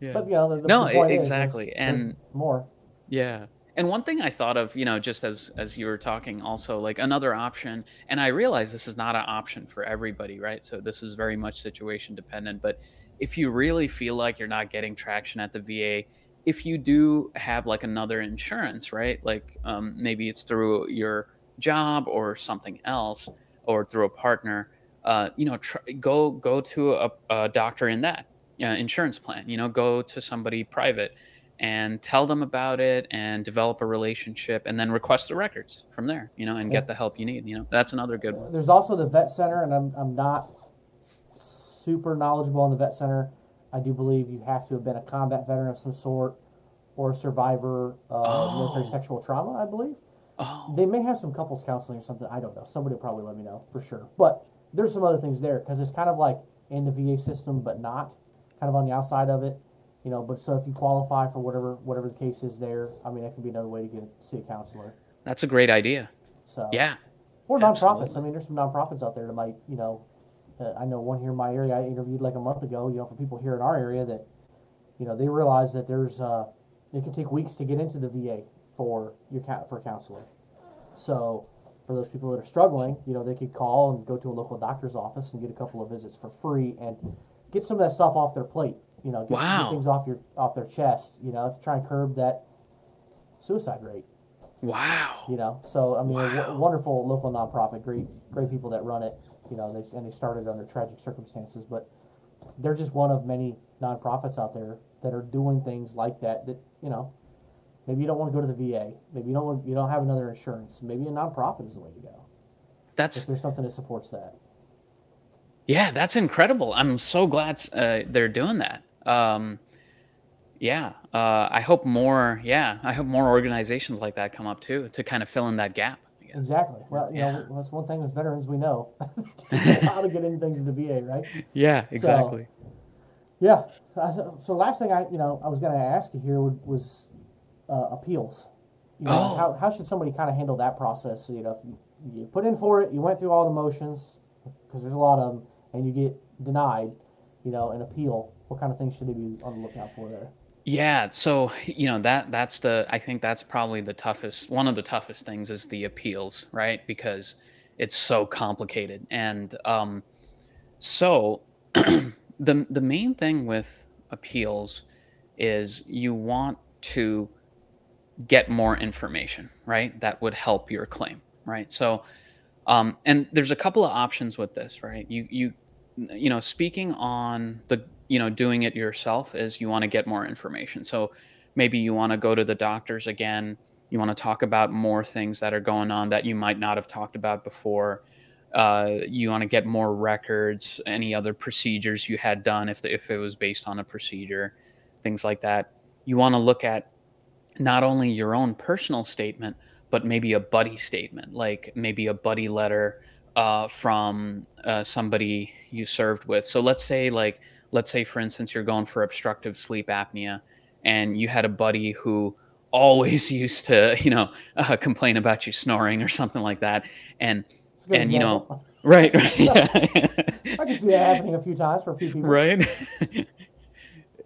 Yeah. But you know, the, the, No, the is, exactly, there's and- more. Yeah. And one thing I thought of, you know, just as as you were talking also like another option and I realize this is not an option for everybody, right? So this is very much situation dependent, but if you really feel like you're not getting traction at the VA, if you do have like another insurance, right? Like um, maybe it's through your job or something else or through a partner, uh, you know, tr- go go to a, a doctor in that uh, insurance plan, you know, go to somebody private and tell them about it and develop a relationship and then request the records from there you know and Yeah. get the help you need you know that's another good one There's also the vet center, and I'm, I'm not super knowledgeable on the vet center. I do believe you have to have been a combat veteran of some sort or a survivor of military Oh. sexual trauma, I believe. oh They may have some couples counseling or something. I don't know. Somebody will probably let me know for sure. But there's some other things there because it's kind of like in the VA system, but not kind of on the outside of it. You know, but so if you qualify for whatever whatever the case is there, I mean, that could be another way to get see a counselor. that's a great idea So yeah or nonprofits. Absolutely. I mean, there's some nonprofits out there that might, you know, uh, I know one here in my area. I interviewed like a month ago. You know, for people here in our area that, you know, they realize that there's, uh, it can take weeks to get into the VA for your ca- for counseling. So, for those people that are struggling, you know, they could call and go to a local doctor's office and get a couple of visits for free and get some of that stuff off their plate. You know, get, Wow. get things off your off their chest. You know, to try and curb that suicide rate wow you know so i mean a Wow. w- wonderful local nonprofit great great people that run it you know they and they started under tragic circumstances but they're just one of many nonprofits out there that are doing things like that. That you know, maybe you don't want to go to the VA. Maybe you don't want, you don't have another insurance. Maybe a nonprofit is the way to go. That's if there's something that supports that. Yeah, that's incredible. I'm so glad uh, they're doing that. Um, yeah, uh, I hope more. Yeah, I hope more organizations like that come up too to kind of fill in that gap. Exactly. Well, you yeah. know, that's one thing as veterans we know. how to get into things in the VA, right? Yeah, exactly. So, yeah. So last thing I, you know, I was going to ask you here was uh, appeals. You know, oh. how, how should somebody kind of handle that process? You know, if you, you put in for it, you went through all the motions, because there's a lot of them, and you get denied, you know, an appeal. What kind of things should they be on the lookout for there? Yeah, so you know that that's the I think that's probably the toughest one of the toughest things is the appeals, right? Because it's so complicated. And um so the the main thing with appeals is you want to get more information, right? That would help your claim, right? So um and there's a couple of options with this, right? You you you know, speaking on the you know, doing it yourself is you want to get more information. So maybe you want to go to the doctors again. You want to talk about more things that are going on that you might not have talked about before. Uh, you want to get more records, any other procedures you had done if, the, if it was based on a procedure, things like that. You want to look at not only your own personal statement, but maybe a buddy statement, like maybe a buddy letter uh, from uh, somebody you served with. So let's say like let's say for instance you're going for obstructive sleep apnea and you had a buddy who always used to you know uh, complain about you snoring or something like that and and example. you know right right. Yeah. i can see that happening a few times for a few people. Right?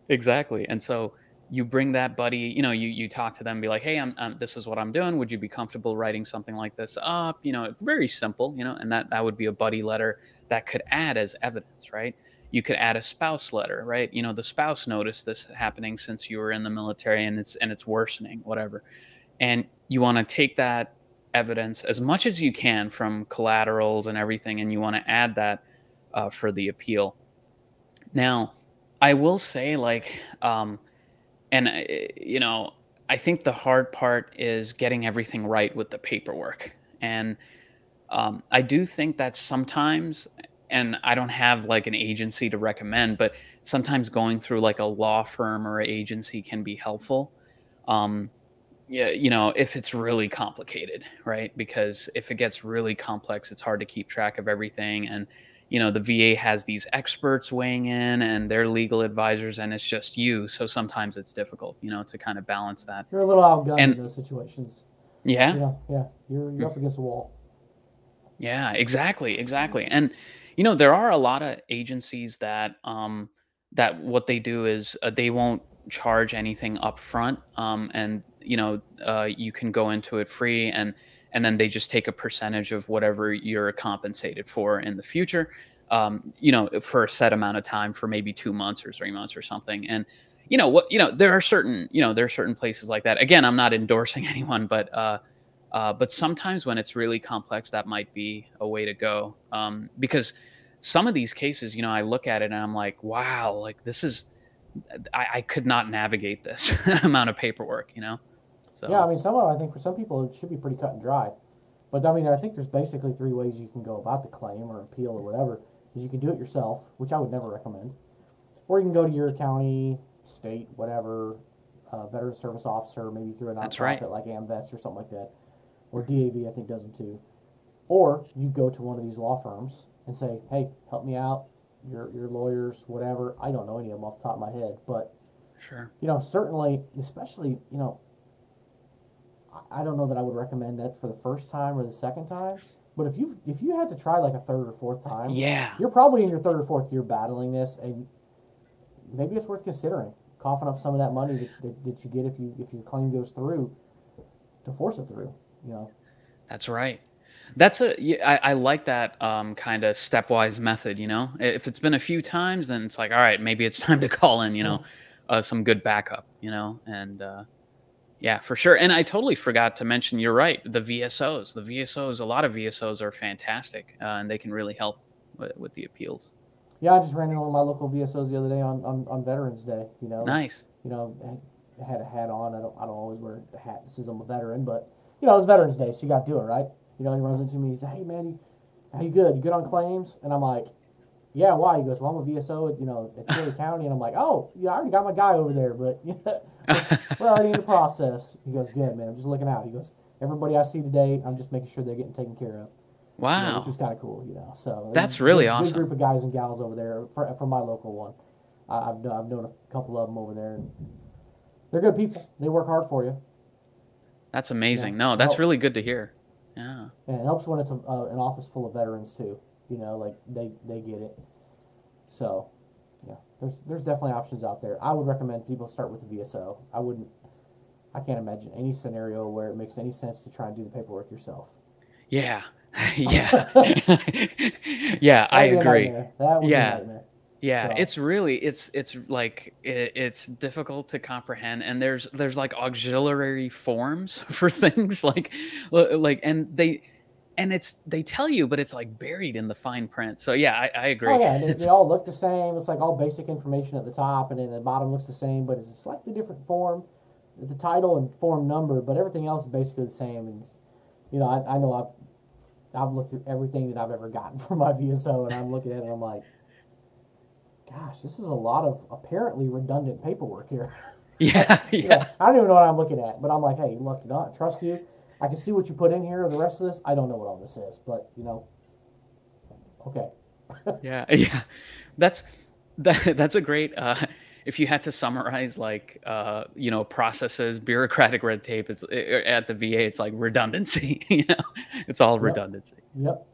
Exactly and so you bring that buddy you know you you talk to them be like hey I'm, I'm, this is what i'm doing. Would you be comfortable writing something like this up? You know very simple you know and that that would be a buddy letter that could add as evidence right you could add a spouse letter, right? You know, the spouse noticed this happening since you were in the military and it's and it's worsening, whatever. And you want to take that evidence as much as you can from collaterals and everything, and you want to add that uh, for the appeal. Now, I will say, like, um, and uh, you know, I think the hard part is getting everything right with the paperwork, and um, I do think that sometimes, and I don't have like an agency to recommend, but sometimes going through like a law firm or agency can be helpful. Um, yeah, you know, if it's really complicated, right? Because if it gets really complex, it's hard to keep track of everything. And, you know, the VA has these experts weighing in and they're legal advisors, and it's just you. So sometimes it's difficult, you know, to kind of balance that. You're a little outgunned and, in those situations. Yeah. Yeah. Yeah. You're, you're up against the wall. Yeah, exactly. Exactly. And, you know, there are a lot of agencies that um, that what they do is uh, they won't charge anything up front, um, and you know, uh, you can go into it free, and and then they just take a percentage of whatever you're compensated for in the future. Um, you know, for a set amount of time, for maybe two months or three months or something, and you know what you know there are certain you know there are certain places like that again i'm not endorsing anyone but uh, uh, but sometimes when it's really complex, that might be a way to go. Um, because some of these cases, you know, I look at it and I'm like, wow, like this is, I, I could not navigate this amount of paperwork, you know? So. Yeah, I mean, some of I think for some people, it should be pretty cut and dry. But I mean, I think there's basically three ways you can go about the claim or appeal or whatever. Is you can do it yourself, which I would never recommend, or you can go to your county, state, whatever, uh, veteran service officer, maybe through a nonprofit right. like AMVETS or something like that or DAV, I think does them too. Or you go to one of these law firms and say, "Hey, help me out. Your your lawyers, whatever. I don't know any of them off the top of my head, but sure, you know, certainly, especially, you know, I, I don't know that I would recommend that for the first time or the second time. But if you if you had to try like a third or fourth time, yeah, you're probably in your third or fourth year battling this, and maybe it's worth considering coughing up some of that money that, that, that you get if you if your claim goes through to force it through you know. That's right. That's a I, I like that um, kind of stepwise method. You know, if it's been a few times, then it's like, all right, maybe it's time to call in. You know, uh, some good backup. You know, and uh, yeah, for sure. And I totally forgot to mention. You're right. The VSOs, the VSOs, a lot of VSOs are fantastic, uh, and they can really help with, with the appeals. Yeah, I just ran into one of my local VSOs the other day on, on, on Veterans Day. You know, Nice. you know, had, had a hat on. I don't, I don't always wear a hat. This is I'm a veteran, but you know, it's Veterans Day, so you got to do it, right? You know, he runs into me. He said, "Hey, man, how you good? You good on claims?" And I'm like, "Yeah, why?" He goes, "Well, I'm a VSO at you know at Perry County," and I'm like, "Oh, yeah, I already got my guy over there, but yeah, we're already in the process." He goes, "Good, man. I'm just looking out." He goes, "Everybody I see today, I'm just making sure they're getting taken care of." you know, Wow. which was kind of cool, you know. So That's it was a really good, awesome. Good group of guys and gals over there for, from my local one. I, I've I've known a couple of them over there, they're good people. They work hard for you, That's amazing. Yeah. No, that's Well- really good to hear. Yeah. and it helps when it's a, uh, an office full of veterans too. You know, like they they get it. So, yeah, there's there's definitely options out there. I would recommend people start with the VSO. I wouldn't. I can't imagine any scenario where it makes any sense to try and do the paperwork yourself. Yeah. yeah. yeah, I That'd be a agree. nightmare. Yeah. Be a nightmare. Yeah, So- it's really it's it's like it, it's difficult to comprehend, and there's there's like auxiliary forms for things like like and they and it's they tell you, but it's like buried in the fine print. So yeah, I, I agree. Oh yeah, and they, they all look the same. It's like all basic information at the top, and then the bottom looks the same, but it's a slightly different form, the title and form number, but everything else is basically the same. And you know, I, I know I've I've looked through everything that I've ever gotten from my VSO, and I'm looking at it, and I'm like, gosh, this is a lot of apparently redundant paperwork here. yeah, yeah, I don't even know what I'm looking at, but I'm like, hey, look, I trust you. I can see what you put in here. The rest of this, I don't know what all this is, but you know, okay. yeah, yeah. That's that, that's a great. Uh, if you had to summarize like uh, you know processes, bureaucratic red tape, it's eh, at the VA. It's like redundancy. You know, it's all Yep. redundancy. Yep.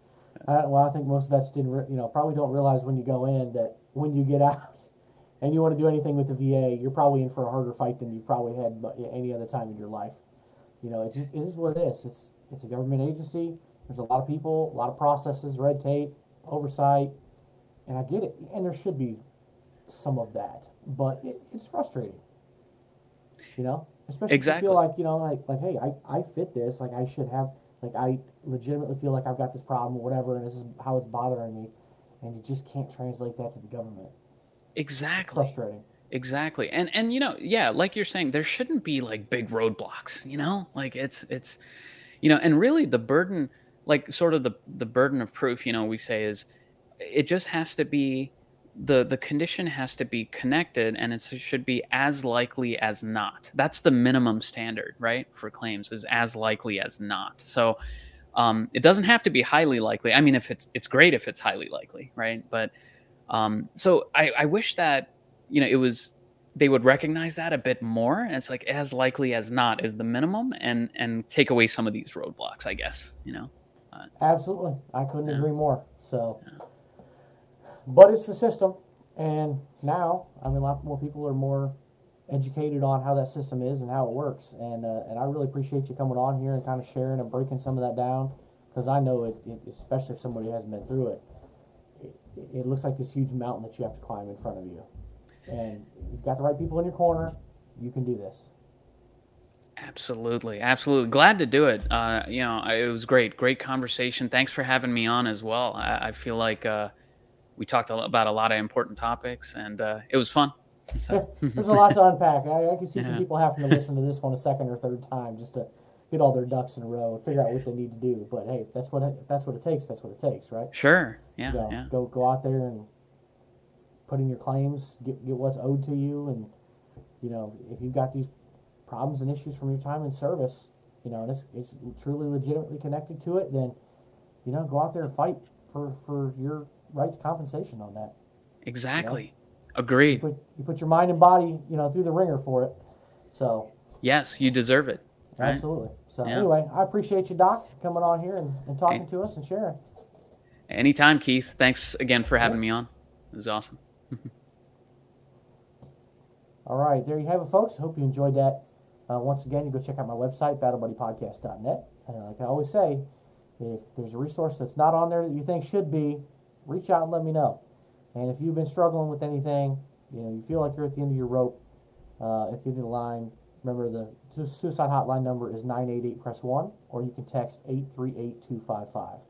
Uh, well, I think most of that's didn't, re- you know, probably don't realize when you go in that when you get out and you want to do anything with the VA, you're probably in for a harder fight than you've probably had any other time in your life. You know, it just it is what it is. It's it's a government agency. There's a lot of people, a lot of processes, red tape, oversight, and I get it. And there should be some of that, but it, it's frustrating. You know, especially if you feel like you know, like like hey, I I fit this. Like I should have. Like I legitimately feel like I've got this problem or whatever, and this is how it's bothering me, and you just can't translate that to the government. It's Exactly. frustrating. Exactly. And and you know, yeah, like you're saying, there shouldn't be like big roadblocks, you know? Like it's it's you know, and really the burden like sort of the the burden of proof, you know, we say is it just has to be the the condition has to be connected and it should be as likely as not. That's the minimum standard, right? For claims is as likely as not. So um, it doesn't have to be highly likely. I mean, if it's it's great if it's highly likely, right? But um, so I, I wish that you know it was they would recognize that a bit more. And it's like as likely as not is the minimum, and and take away some of these roadblocks. I guess you know. Absolutely, I couldn't Yeah. agree more. So, but it's the system, and now I mean, a lot more people are more educated on how that system is and how it works, and uh, and I really appreciate you coming on here and kind of sharing and breaking some of that down because I know it, it, especially if somebody hasn't been through it, it, it looks like this huge mountain that you have to climb in front of you, and you've got the right people in your corner, you can do this. Absolutely, absolutely. Glad to do it. Uh, you know, it was great, great conversation. Thanks for having me on as well. I, I feel like uh, we talked about a lot of important topics, and uh, it was fun. So, There's a lot to unpack. I, I can see some people having to listen to this one a second or third time just to get all their ducks in a row and figure out what they need to do. But hey, if that's what it, if that's what it takes, that's what it takes, right? sure, yeah, You know, yeah, Go go out there and put in your claims, get get what's owed to you, and you know if, you've got these problems and issues from your time in service, you know, and it's it's truly legitimately connected to it, then you know go out there and fight for for your right to compensation on that. exactly. You Agreed. put you put your mind and body, you know, through the ringer for it. So Yes, you deserve it. Right. absolutely. So Yeah. anyway, I appreciate you, Doc, coming on here and, and talking to us and sharing. Anytime, Keith. Thanks again for having me on. It was awesome. All right, there you have it, folks. Hope you enjoyed that. Uh, once again, you go check out my website, battlebuddypodcast.net. And like I always say, if there's a resource that's not on there that you think should be, reach out and let me know. And if you've been struggling with anything, you know, you feel like you're at the end of your rope, uh, at the end of the line, remember the suicide hotline number is 988 press 1, or you can text 838 255.